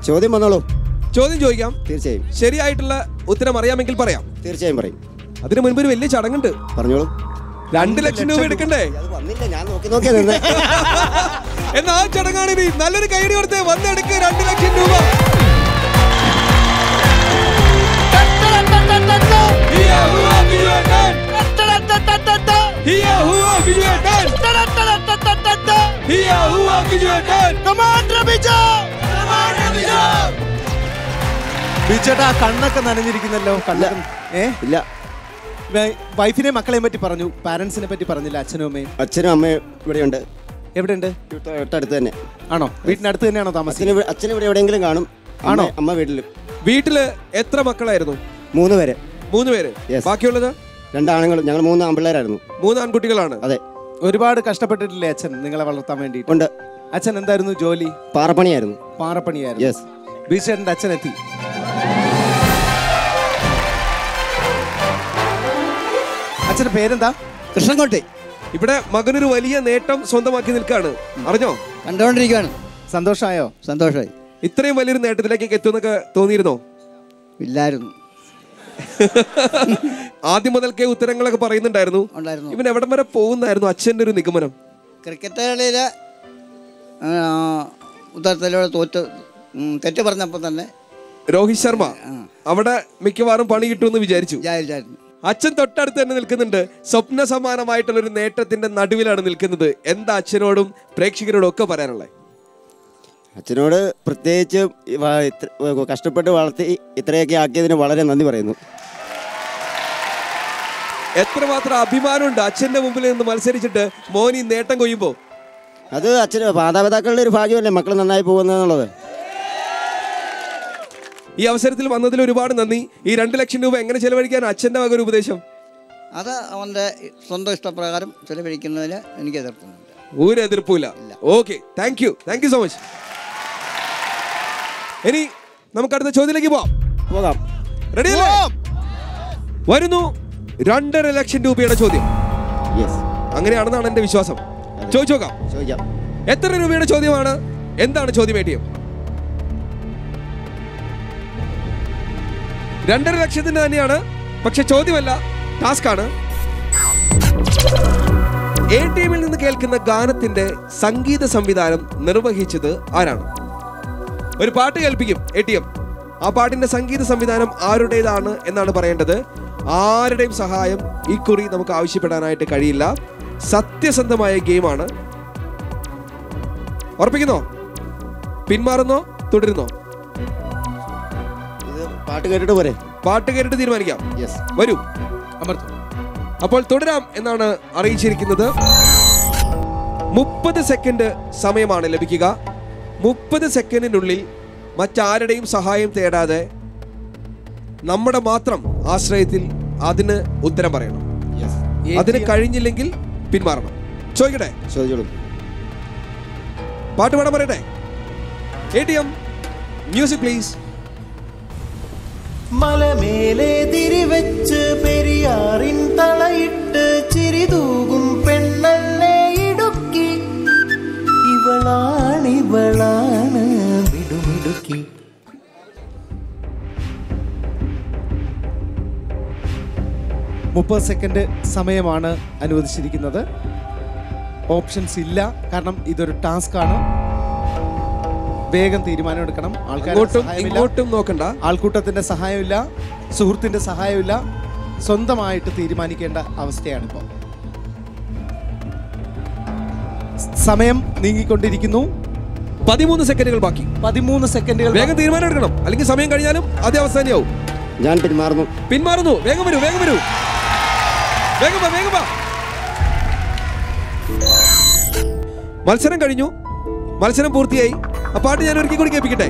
ചോദ്യം വന്നോളൂ ചോദ്യം ചോദിക്കാം തീർച്ചയായും ശരിയായിട്ടുള്ള ഉത്തരം അറിയാമെങ്കിൽ പറയാം തീർച്ചയായും പറയും അതിനു മുൻപ് ഒരു വലിയ ചടങ്ങുണ്ട് പറഞ്ഞോളൂ രണ്ട് ലക്ഷം രൂപ എടുക്കണ്ടേ അത് വന്നില്ല ഞാൻ നോക്കി നോക്കിയാ നിന്ന് എന്നാ ആ ചടങ്ങാണ് ഇനി നല്ലൊരു കൈയടി കൊടുത്ത് വന്നെടുക്ക് രണ്ട് ലക്ഷം രൂപ ഹിയ ഹുവ ബിജുവേട്ടൻ. ഹിയ ഹുവ ബിജുവേട്ടൻ. ബിജോ. ഹുവ ബിജോ. ബിജേട്ടാ കണ്ണൊക്കെ നനഞ്ഞിരിക്കുന്നല്ലോ. കണ്ണ ഏ? ഇല്ല. വൈഫിനെ മക്കളെയും പറ്റി പറഞ്ഞു. പാരന്റ്സിനെ പറ്റി പറഞ്ഞില്ല അച്ഛനും അമ്മയും. അച്ഛനും അമ്മയും ഇവിടെയുണ്ട്. എവിടെയുണ്ട്? തൊട്ടടുത്ത് തന്നെ. ആണോ? വീട്ടിനടുത്ത് തന്നെയാണോ താമസം അച്ഛൻ ഇവിടെ എവിടെയെങ്കിലും കാണും. ആണോ? അമ്മ- വീട്ടിൽ വീട്ടിലും. വീട്ടിൽ എത്ര മക്കളായിരുന്നു? മൂന്ന് പേര്. മൂന്ന് പേര്. ബാക്കിയുള്ളത്? രണ്ടാണുങ്ങളും ഞങ്ങൾ മൂന്ന് ആൺപിള്ളേരായിരുന്നു. മൂന്ന് ആൺകുട്ടികളാണ്? അതെ. ഒരുപാട് കഷ്ടപ്പെട്ടിട്ടില്ലേ അച്ഛൻ നിങ്ങളെ വളർത്താൻ വേണ്ടി ഉണ്ട്. അച്ഛൻ എന്തായിരുന്നു ജോലി? പാറപ്പണിയായിരുന്നു. പാറപ്പണിയായിരുന്നു. യെസ് ബീച്ചേട്ടന്റെ അച്ഛൻ എത്തി അച്ഛന്റെ പേരെന്താ? കൃഷ്ണൻകോട്ടെ. ഇവിടെ മകനൊരു വലിയ നേട്ടം സ്വന്തമാക്കി നിൽക്കാണ്. അറിഞ്ഞോ? കണ്ടോണ്ടിരിക്കുകയാണ് സന്തോഷമായോ? സന്തോഷമായി. ഇത്രയും വലിയൊരു നേട്ടത്തിലേക്ക് എത്തുമെന്നൊക്കെ തോന്നിയിരുന്നോ? ഇല്ലായിരുന്നു. ആദ്യം മുതൽക്കേ ഉത്തരങ്ങളൊക്കെ പറയുന്നുണ്ടായിരുന്നു. ഉണ്ടായിരുന്നു. ഇവൻ എവിടം വരെ പോകുന്നായിരുന്നു അച്ഛന്റെ ഒരു നിഗമനം? ക്രിക്കറ്റ് കളിയിലെ ഉത്തരത്തിലൂടെ തോറ്റ് തെറ്റ് പറഞ്ഞപ്പോൾ തന്നെ. രോഹിത് ശർമ്മ അവിടെ മിക്കവാറും പണി കിട്ടുമെന്ന് വിചാരിച്ചു. വിചാരിച്ചായിരുന്നു. അച്ഛൻ തൊട്ടടുത്ത് തന്നെ നിൽക്കുന്നുണ്ട്. സ്വപ്ന സമാനമായിട്ടുള്ള ഒരു നേട്ടത്തിന്റെ നടുവിലാണ് നിൽക്കുന്നത്. എന്താ അച്ഛനോടും പ്രേക്ഷകരോടും ഒക്കെ പറയാനുള്ളത്? അച്ഛനോട് പ്രത്യേകിച്ച് കഷ്ടപ്പെട്ട് വളർത്തി ഇത്രയൊക്കെ ആക്കിയതിന് വളരെ നന്ദി പറയുന്നു. എത്രമാത്രം അഭിമാനമുണ്ട് അച്ഛന്റെ മുമ്പിൽ നിന്ന് മത്സരിച്ചിട്ട് മോനി നേട്ടം കൊയ്യുമ്പോ? അത് അച്ഛന് മാതാപിതാക്കളുടെ ഒരു ഭാഗ്യമല്ലേ മക്കൾ നന്നായി പോകുന്നതെന്നുള്ളത്? ഈ അവസരത്തിൽ വന്നതിൽ ഒരുപാട് നന്ദി. ഈ രണ്ട് ലക്ഷം രൂപ എങ്ങനെ ചെലവഴിക്കാൻ അച്ഛന്റെ വക ഒരു ഉപദേശം? അത് അവന്റെ സ്വന്തം ഇഷ്ടപ്രകാരം ചെലവഴിക്കുന്നതിന് എനിക്ക് എതിർപ്പുണ്ട് ഒരു എതിർപ്പില്ല okay thank you thank you so much ഇനി നമുക്ക് അടുത്ത ചോദ്യത്തിലേക്ക് പോവാം. പോകാം. റെഡി അല്ലേ? വരുന്നു രണ്ടര ലക്ഷം രൂപയുടെ ചോദ്യം. അങ്ങനെയാണെന്നാണ് എന്റെ വിശ്വാസം. ചോദിച്ചോക്കാം എത്ര രൂപയുടെ ചോദ്യമാണ്? എന്താണ് ചോദ്യം എ ടി എം രണ്ടര ലക്ഷത്തിന് തന്നെയാണ്. പക്ഷെ ചോദ്യമല്ല ടാസ്ക് ആണ് എ ടി എമ്മിൽ നിന്ന് കേൾക്കുന്ന ഗാനത്തിന്റെ സംഗീത സംവിധാനം നിർവഹിച്ചത് ആരാണ്? ഒരു പാട്ട് കേൾപ്പിക്കും എ ടി എം. ആ പാട്ടിന്റെ സംഗീത സംവിധാനം ആരുടേതാണ് എന്നാണ് പറയേണ്ടത്. ആരുടെയും സഹായം ഇക്കുറി കുറി നമുക്ക് ആവശ്യപ്പെടാനായിട്ട് കഴിയില്ല. സത്യസന്ധമായ ഗെയിമാണ്. ഉറപ്പിക്കുന്നോ? പിന്മാറുന്നോ? തുടരുന്നോ? പാട്ട് കേട്ടിട്ട് പോരെ? പാട്ട് കേട്ടിട്ട് തീരുമാനിക്കാം. യെസ് വരൂ. അമർത്തും. അപ്പോൾ തുടരാം എന്നാണ് അറിയിച്ചിരിക്കുന്നത്. മുപ്പത് സെക്കൻഡ് സമയമാണ് ലഭിക്കുക. മുപ്പത് സെക്കൻഡിനുള്ളിൽ മറ്റാരുടെയും സഹായം തേടാതെ നമ്മുടെ മാത്രം ആശ്രയത്തിൽ അതിന് ഉത്തരം പറയണം. യെസ് അതിന് കഴിഞ്ഞില്ലെങ്കിൽ പിന്മാറണം. ചോദിക്കട്ടെ? ചോദിച്ചോളൂ. പാട്ട് പാടാൻ പറയട്ടെ? A T M music please മലമേലെ തിരിവെച്ച് പെരിയാറിൻ തളയിട്ട് ചിരിതൂകും പെണ്ണല്ലേ ഇടുക്കി. ഇവളാണിവളാണ് മുപ്പത് സെക്കൻഡ് സമയമാണ് അനുവദിച്ചിരിക്കുന്നത്. ഓപ്ഷൻസ് ഇല്ല. കാരണം ഇതൊരു ടാസ്ക് ആണ്. വേഗം തീരുമാനമെടുക്കണം. എടുക്കണം അങ്ങോട്ടും നോക്കണ്ട. ആൾക്കൂട്ടത്തിന്റെ സഹായമില്ല. സുഹൃത്തിന്റെ സഹായമില്ല. സ്വന്തമായിട്ട് തീരുമാനിക്കേണ്ട അവസ്ഥയാണ് ഇപ്പോൾ സമയം നീങ്ങിക്കൊണ്ടിരിക്കുന്നു. പതിമൂന്ന് സെക്കൻഡുകൾ ബാക്കി. പതിമൂന്ന് സെക്കൻഡുകൾ വേഗം തീരുമാനം എടുക്കണം അല്ലെങ്കിൽ സമയം കഴിഞ്ഞാലും അതേ അവസ്ഥ തന്നെയാവും. ഞാൻ പിന്മാറുന്നു. പിന്മാറുന്നു. വേഗം വരൂ വേഗം വരൂ. വേഗം വേഗം മത്സരം കഴിഞ്ഞു. മത്സരം പൂർത്തിയായി. ആ പാട്ട് ഞാൻ ഒരിക്കൽ കൂടി കേൾപ്പിക്കട്ടെ?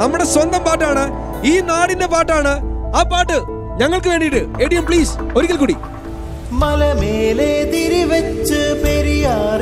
നമ്മുടെ സ്വന്തം പാട്ടാണ്. ഈ നാടിന്റെ പാട്ടാണ്. ആ പാട്ട് ഞങ്ങൾക്ക് വേണ്ടിയിട്ട്. എ ഡി എം പ്ലീസ് ഒരിക്കൽ കൂടി. മലമേലെ തിരിവെച്ച് പെരിയാറിൻ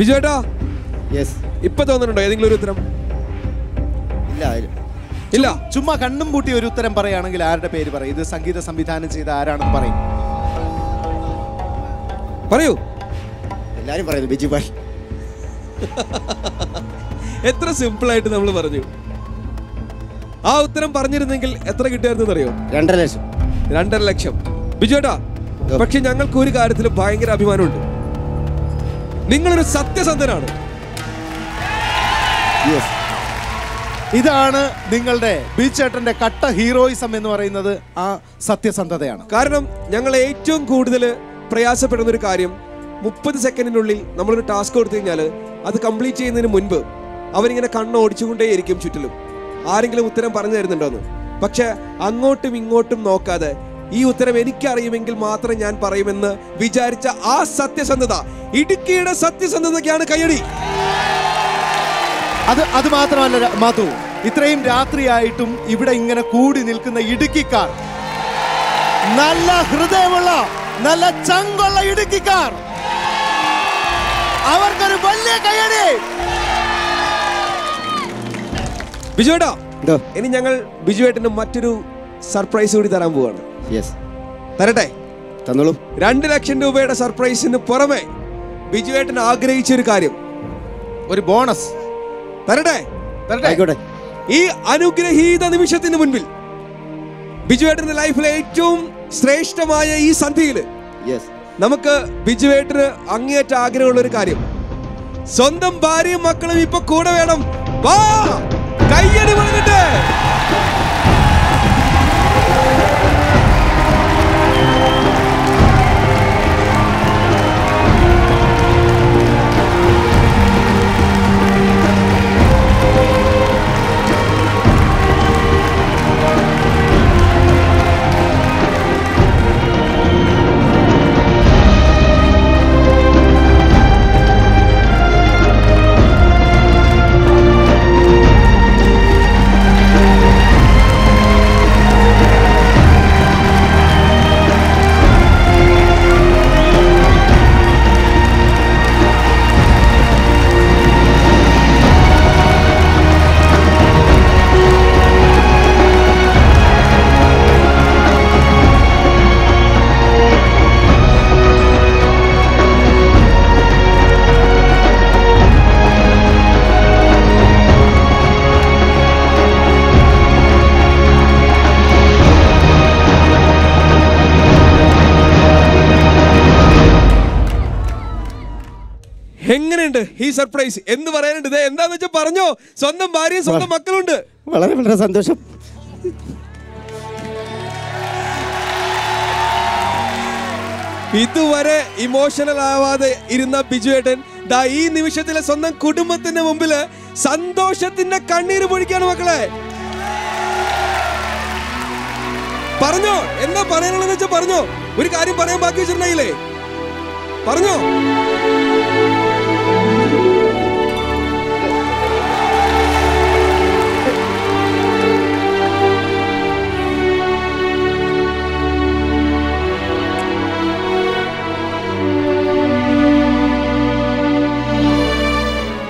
ബിജു ഏട്ടാ? യെസ് ഇപ്പൊ തോന്നുന്നുണ്ടോ ഏതെങ്കിലും ഒരു ഉത്തരം? ഇല്ല ഇല്ല. ചുമ്മാ കണ്ണും പൂട്ടി ഒരു ഉത്തരം പറയുകയാണെങ്കിൽ ആരുടെ പേര് പറയും? ഇത് സംഗീത സംവിധാനം ചെയ്ത ആരാണെന്ന് പറയും. പറയൂ. എല്ലാരും പറയുന്നു ബിജു ഭായ്. എത്ര സിമ്പിൾ ആയിട്ട് നമ്മൾ പറഞ്ഞു. ആ ഉത്തരം പറഞ്ഞിരുന്നെങ്കിൽ എത്ര കിട്ടുമായിരുന്നു അറിയോ രണ്ടര ലക്ഷം. രണ്ടര ലക്ഷം. ബിജുവേട്ടാ പക്ഷെ ഞങ്ങൾക്ക് ഒരു കാര്യത്തിൽ ഭയങ്കര അഭിമാനമുണ്ട്. നിങ്ങളൊരു സത്യസന്ധനാണ്. ഇതാണ് നിങ്ങളുടെ ബീച്ചേട്ടന്റെ കട്ട ഹീറോയിസം എന്ന് പറയുന്നത് ആ സത്യസന്ധതയാണ്. കാരണം ഞങ്ങൾ ഏറ്റവും കൂടുതൽ പ്രയാസപ്പെടുന്ന ഒരു കാര്യം മുപ്പത് സെക്കൻഡിനുള്ളിൽ നമ്മളൊരു ടാസ്ക് കൊടുത്തു കഴിഞ്ഞാൽ അത് കംപ്ലീറ്റ് ചെയ്യുന്നതിന് മുൻപ് അവരിങ്ങനെ കണ്ണ് ഓടിച്ചുകൊണ്ടേയിരിക്കും ചുറ്റിലും. ആരെങ്കിലും ഉത്തരം പറഞ്ഞു തരുന്നുണ്ടോന്ന്. പക്ഷെ അങ്ങോട്ടും ഇങ്ങോട്ടും നോക്കാതെ ഈ ഉത്തരം എനിക്കറിയുമെങ്കിൽ മാത്രം ഞാൻ പറയുമെന്ന് വിചാരിച്ച ആ സത്യസന്ധത ഇടുക്കിയുടെ സത്യസന്ധതയ്ക്കാണ് കയ്യടി. അത് അത് മാത്രമല്ല മാധു ഇത്രയും രാത്രിയായിട്ടും ഇവിടെ ഇങ്ങനെ കൂടി നിൽക്കുന്ന ഇടുക്കിക്കാർ നല്ല ഹൃദയമുള്ള നല്ല ചങ്കുള്ള ഇടുക്കിക്കാർ അവർക്കൊരു വലിയ കയ്യടി. ബിജുവേട്ടാ ഇനി ഞങ്ങൾ ബിജുവേട്ടന് മറ്റൊരു സർപ്രൈസ് കൂടി തരാൻ പോവാണ്. യെസ് തരട്ടെ. തന്നോളൂ. രണ്ട് ലക്ഷം രൂപയുടെ സർപ്രൈസിന് പുറമെ ബിജുവേട്ടൻ ആഗ്രഹിച്ച ഒരു കാര്യം. ഒരു ബോണസ്. തരട്ടെ. തരട്ടെ. ഈ അനുഗ്രഹീത നിമിഷത്തിന് മുൻപിൽ ബിജുവേട്ടന്റെ ലൈഫിലെ ഏറ്റവും ശ്രേഷ്ഠമായ ഈ സന്ധിയിൽ നമുക്ക് ബിജുവേട്ടന് അങ്ങേറ്റ ആഗ്രഹമുള്ള ഒരു കാര്യം. സ്വന്തം ഭാര്യയും മക്കളും ഇപ്പൊ കൂടെ വേണം. വാ! കയ്യടി പറഞ്ഞിട്ട് ഈ സർപ്രൈസ് എന്ന് പറയാനുണ്ട്. ഇത് എന്താന്ന് വെച്ചാൽ പറഞ്ഞോ? സ്വന്തം ഭാര്യയും സ്വന്തം മക്കളുണ്ട്. വളരെ വളരെ സന്തോഷം. ഇതുവരെ ഇമോഷണൽ ആവാതെ ഇരുന്ന ബിജുവേട്ടൻ ദാ ഈ നിമിഷത്തിലെ സ്വന്തം കുടുംബത്തിന്റെ മുമ്പിൽ സന്തോഷത്തിന്റെ കണ്ണീര് പൊഴിക്കാണ് മക്കളെ. പറഞ്ഞോ? എന്താ പറയാനുള്ളതെന്ന് വെച്ചാൽ പറഞ്ഞോ? ഒരു കാര്യം പറയാൻ ബാക്കി വെച്ചിട്ടുണ്ടെങ്കിലേ. പറഞ്ഞോ?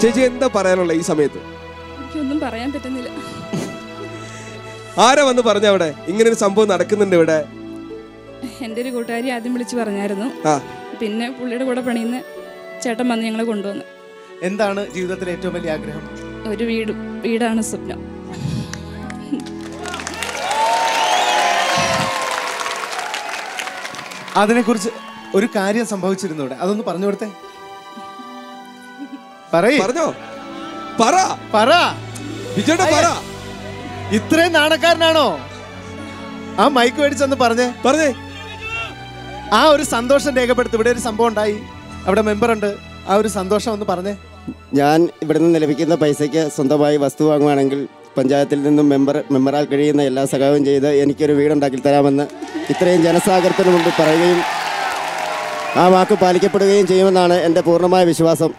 ചേച്ചി എന്താ പറയാനുള്ള ഈ സമയത്ത്? എനിക്കൊന്നും പറയാൻ പറ്റുന്നില്ല. ആരാ വന്ന് പറഞ്ഞ അവിടെ ഇങ്ങനെ ഒരു സംഭവം നടക്കുന്നുണ്ട് ഇവിടെ. എന്റെ ഒരു കൂട്ടുകാരി ആദ്യം വിളിച്ച് പറഞ്ഞായിരുന്നു. പിന്നെ പുള്ളിയുടെ കൂടെ പണിയുന്ന ചേട്ടൻ വന്ന് ഞങ്ങളെ കൊണ്ടുവന്നു. എന്താണ് ജീവിതത്തിലെ ഏറ്റവും വലിയ ആഗ്രഹം? ഒരു വീട് വീടാണ് സ്വപ്നം. അതിനെക്കുറിച്ച് ഒരു കാര്യം സംഭവിച്ചിരുന്നു ഇവിടെ അതൊന്ന് പറഞ്ഞു കൊടുത്തേ. പറയ്. പറഞ്ഞോ? പറ. പറ. പറ. ഇത്രയും നാണക്കാരനാണോ? ആ മൈക്ക് മേടിച്ചെന്ന് പറഞ്ഞേ. പറഞ്ഞേ. ആ ഒരു സന്തോഷം രേഖപ്പെടുത്തി ഇവിടെ ഒരു സംഭവം ഉണ്ടായി. അവിടെ മെമ്പർ ഉണ്ട് ആ ഒരു സന്തോഷം ഒന്ന് പറഞ്ഞേ. ഞാൻ ഇവിടുന്ന് ലഭിക്കുന്ന പൈസയ്ക്ക് സ്വന്തമായി വസ്തു വാങ്ങുവാണെങ്കിൽ പഞ്ചായത്തിൽ നിന്നും മെമ്പർ മെമ്പറാൽ കഴിയുന്ന എല്ലാ സഹായവും ചെയ്ത് എനിക്കൊരു വീടുണ്ടാക്കി തരാമെന്ന് ഇത്രയും ജനസാഗരത്തിന് മുമ്പ് പറയുകയും ആ വാക്ക് പാലിക്കപ്പെടുകയും ചെയ്യുമെന്നാണ് എന്റെ പൂർണമായ വിശ്വാസം.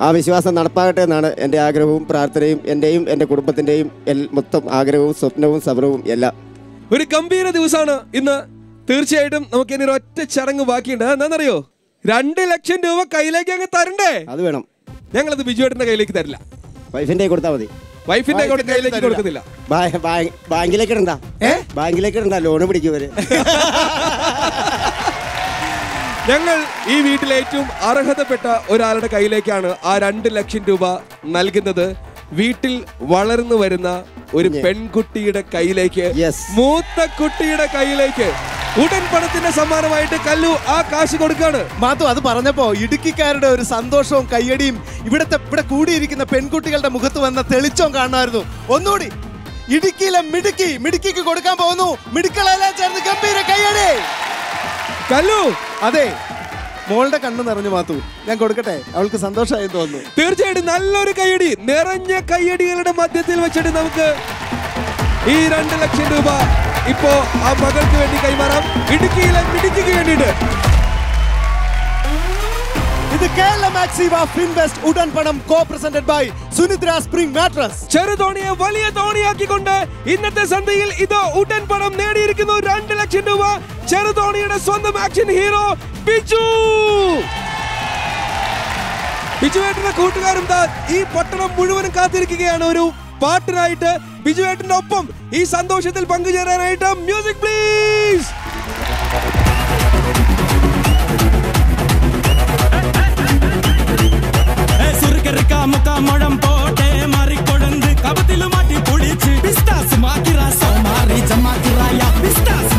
ആ വിശ്വാസം നടപ്പാകട്ടെ എന്നാണ് എന്റെ ആഗ്രഹവും പ്രാർത്ഥനയും എന്റെയും എന്റെ കുടുംബത്തിന്റെയും എൽ- മൊത്തം ആഗ്രഹവും സ്വപ്നവും സമരവും എല്ലാം. ഒരു ഗംഭീര ദിവസമാണ് ഇന്ന്. തീർച്ചയായിട്ടും നമുക്ക് ഇനി ഒറ്റ ചടങ്ങ് ബാക്കിയുണ്ട്. എന്താണെന്നറിയോ രണ്ട് ലക്ഷം രൂപ കയ്യിലേക്ക് അങ്ങ് തരണ്ടേ? അത് വേണം. ഞങ്ങളത് ബിജുവേട്ടന്റെ കയ്യിലേക്ക് തരില്ല. വൈഫിന്റെ കൊടുത്താൽ മതി. വൈഫിന്റെ കയ്യിലേക്ക് കൊടുക്കുന്നില്ല ബാങ്കിലേക്ക് ഇടണ്ട. ബാങ്കിലേക്ക് ഇടണ്ട ലോണ് പിടിക്കുവര് ഞങ്ങൾ ഈ വീട്ടിലെ ഏറ്റവും അർഹതപ്പെട്ട ഒരാളുടെ കയ്യിലേക്കാണ് ആ രണ്ട് ലക്ഷം രൂപ നൽകുന്നത്. വീട്ടിൽ വളർന്നു വരുന്ന ഒരു പെൺകുട്ടിയുടെ കയ്യിലേക്ക് മൂത്ത കുട്ടിയുടെ കയ്യിലേക്ക് ഉടൻ പണത്തിന്റെ സമ്മാനമായിട്ട് കല്ലു ആ കാശ് കൊടുക്കാണ്. മാത്തു അത് പറഞ്ഞപ്പോ ഇടുക്കിക്കാരുടെ ഒരു സന്തോഷവും കയ്യടിയും ഇവിടത്തെ ഇവിടെ കൂടിയിരിക്കുന്ന പെൺകുട്ടികളുടെ മുഖത്ത് വന്ന തെളിച്ചവും കാണുമായിരുന്നു ഒന്നുകൂടി ഇടുക്കിയിലെ മിടുക്കി മിടുക്കിക്ക് കൊടുക്കാൻ പോകുന്നു. മിടുക്കളെല്ലാം ചേർന്ന് ഗംഭീര കയ്യടി. കല്ലു! അതെ. മോളുടെ കണ്ണ് നിറഞ്ഞു മാത്തു. ഞാൻ കൊടുക്കട്ടെ? അവൾക്ക് സന്തോഷമായി തോന്നുന്നു. തീർച്ചയായിട്ടും നല്ലൊരു കയ്യടി. നിറഞ്ഞ കയ്യടികളുടെ മധ്യത്തിൽ വെച്ചിട്ട് നമുക്ക് ഈ രണ്ട് ലക്ഷം രൂപ ഇപ്പോ ആ മകൾക്ക് വേണ്ടി കൈമാറാം. ഇടുക്കിയിലെ മിടുക്കിക്ക് വേണ്ടിയിട്ട്. ഇത് Kerala Maxiva Finvest Udan Panam co presented by Sunidra spring mattress. ചെറുതോണിയെ വലിയ തോണിയാക്കിക്കൊണ്ട് ഇന്നത്തെ സന്ധ്യയിൽ ഇത് ഉടൻ പണം നേടിയിരിക്കുന്നു. രണ്ട് ലക്ഷം രൂപ ചെറുതോണിയുടെ സ്വന്തം ആക്ഷൻ ഹീറോ ബിജു! ബിജുവേട്ടന്റെ കൂട്ടുകാരും ഈ പട്ടണം മുഴുവനും കാത്തിരിക്കുകയാണ്. ഒരു പാട്ടിനായിട്ട് ബിജുവേട്ടന്റെ ഒപ്പം ഈ സന്തോഷത്തിൽ പങ്കുചേരാനായിട്ട് മ്യൂസിക് പ്ലീസ്! முழம் പൊളിച്ച് ബിസ്റ്റാസ് கொழுந்து கபத்திலும் மாட்டி ബിസ്റ്റാസ്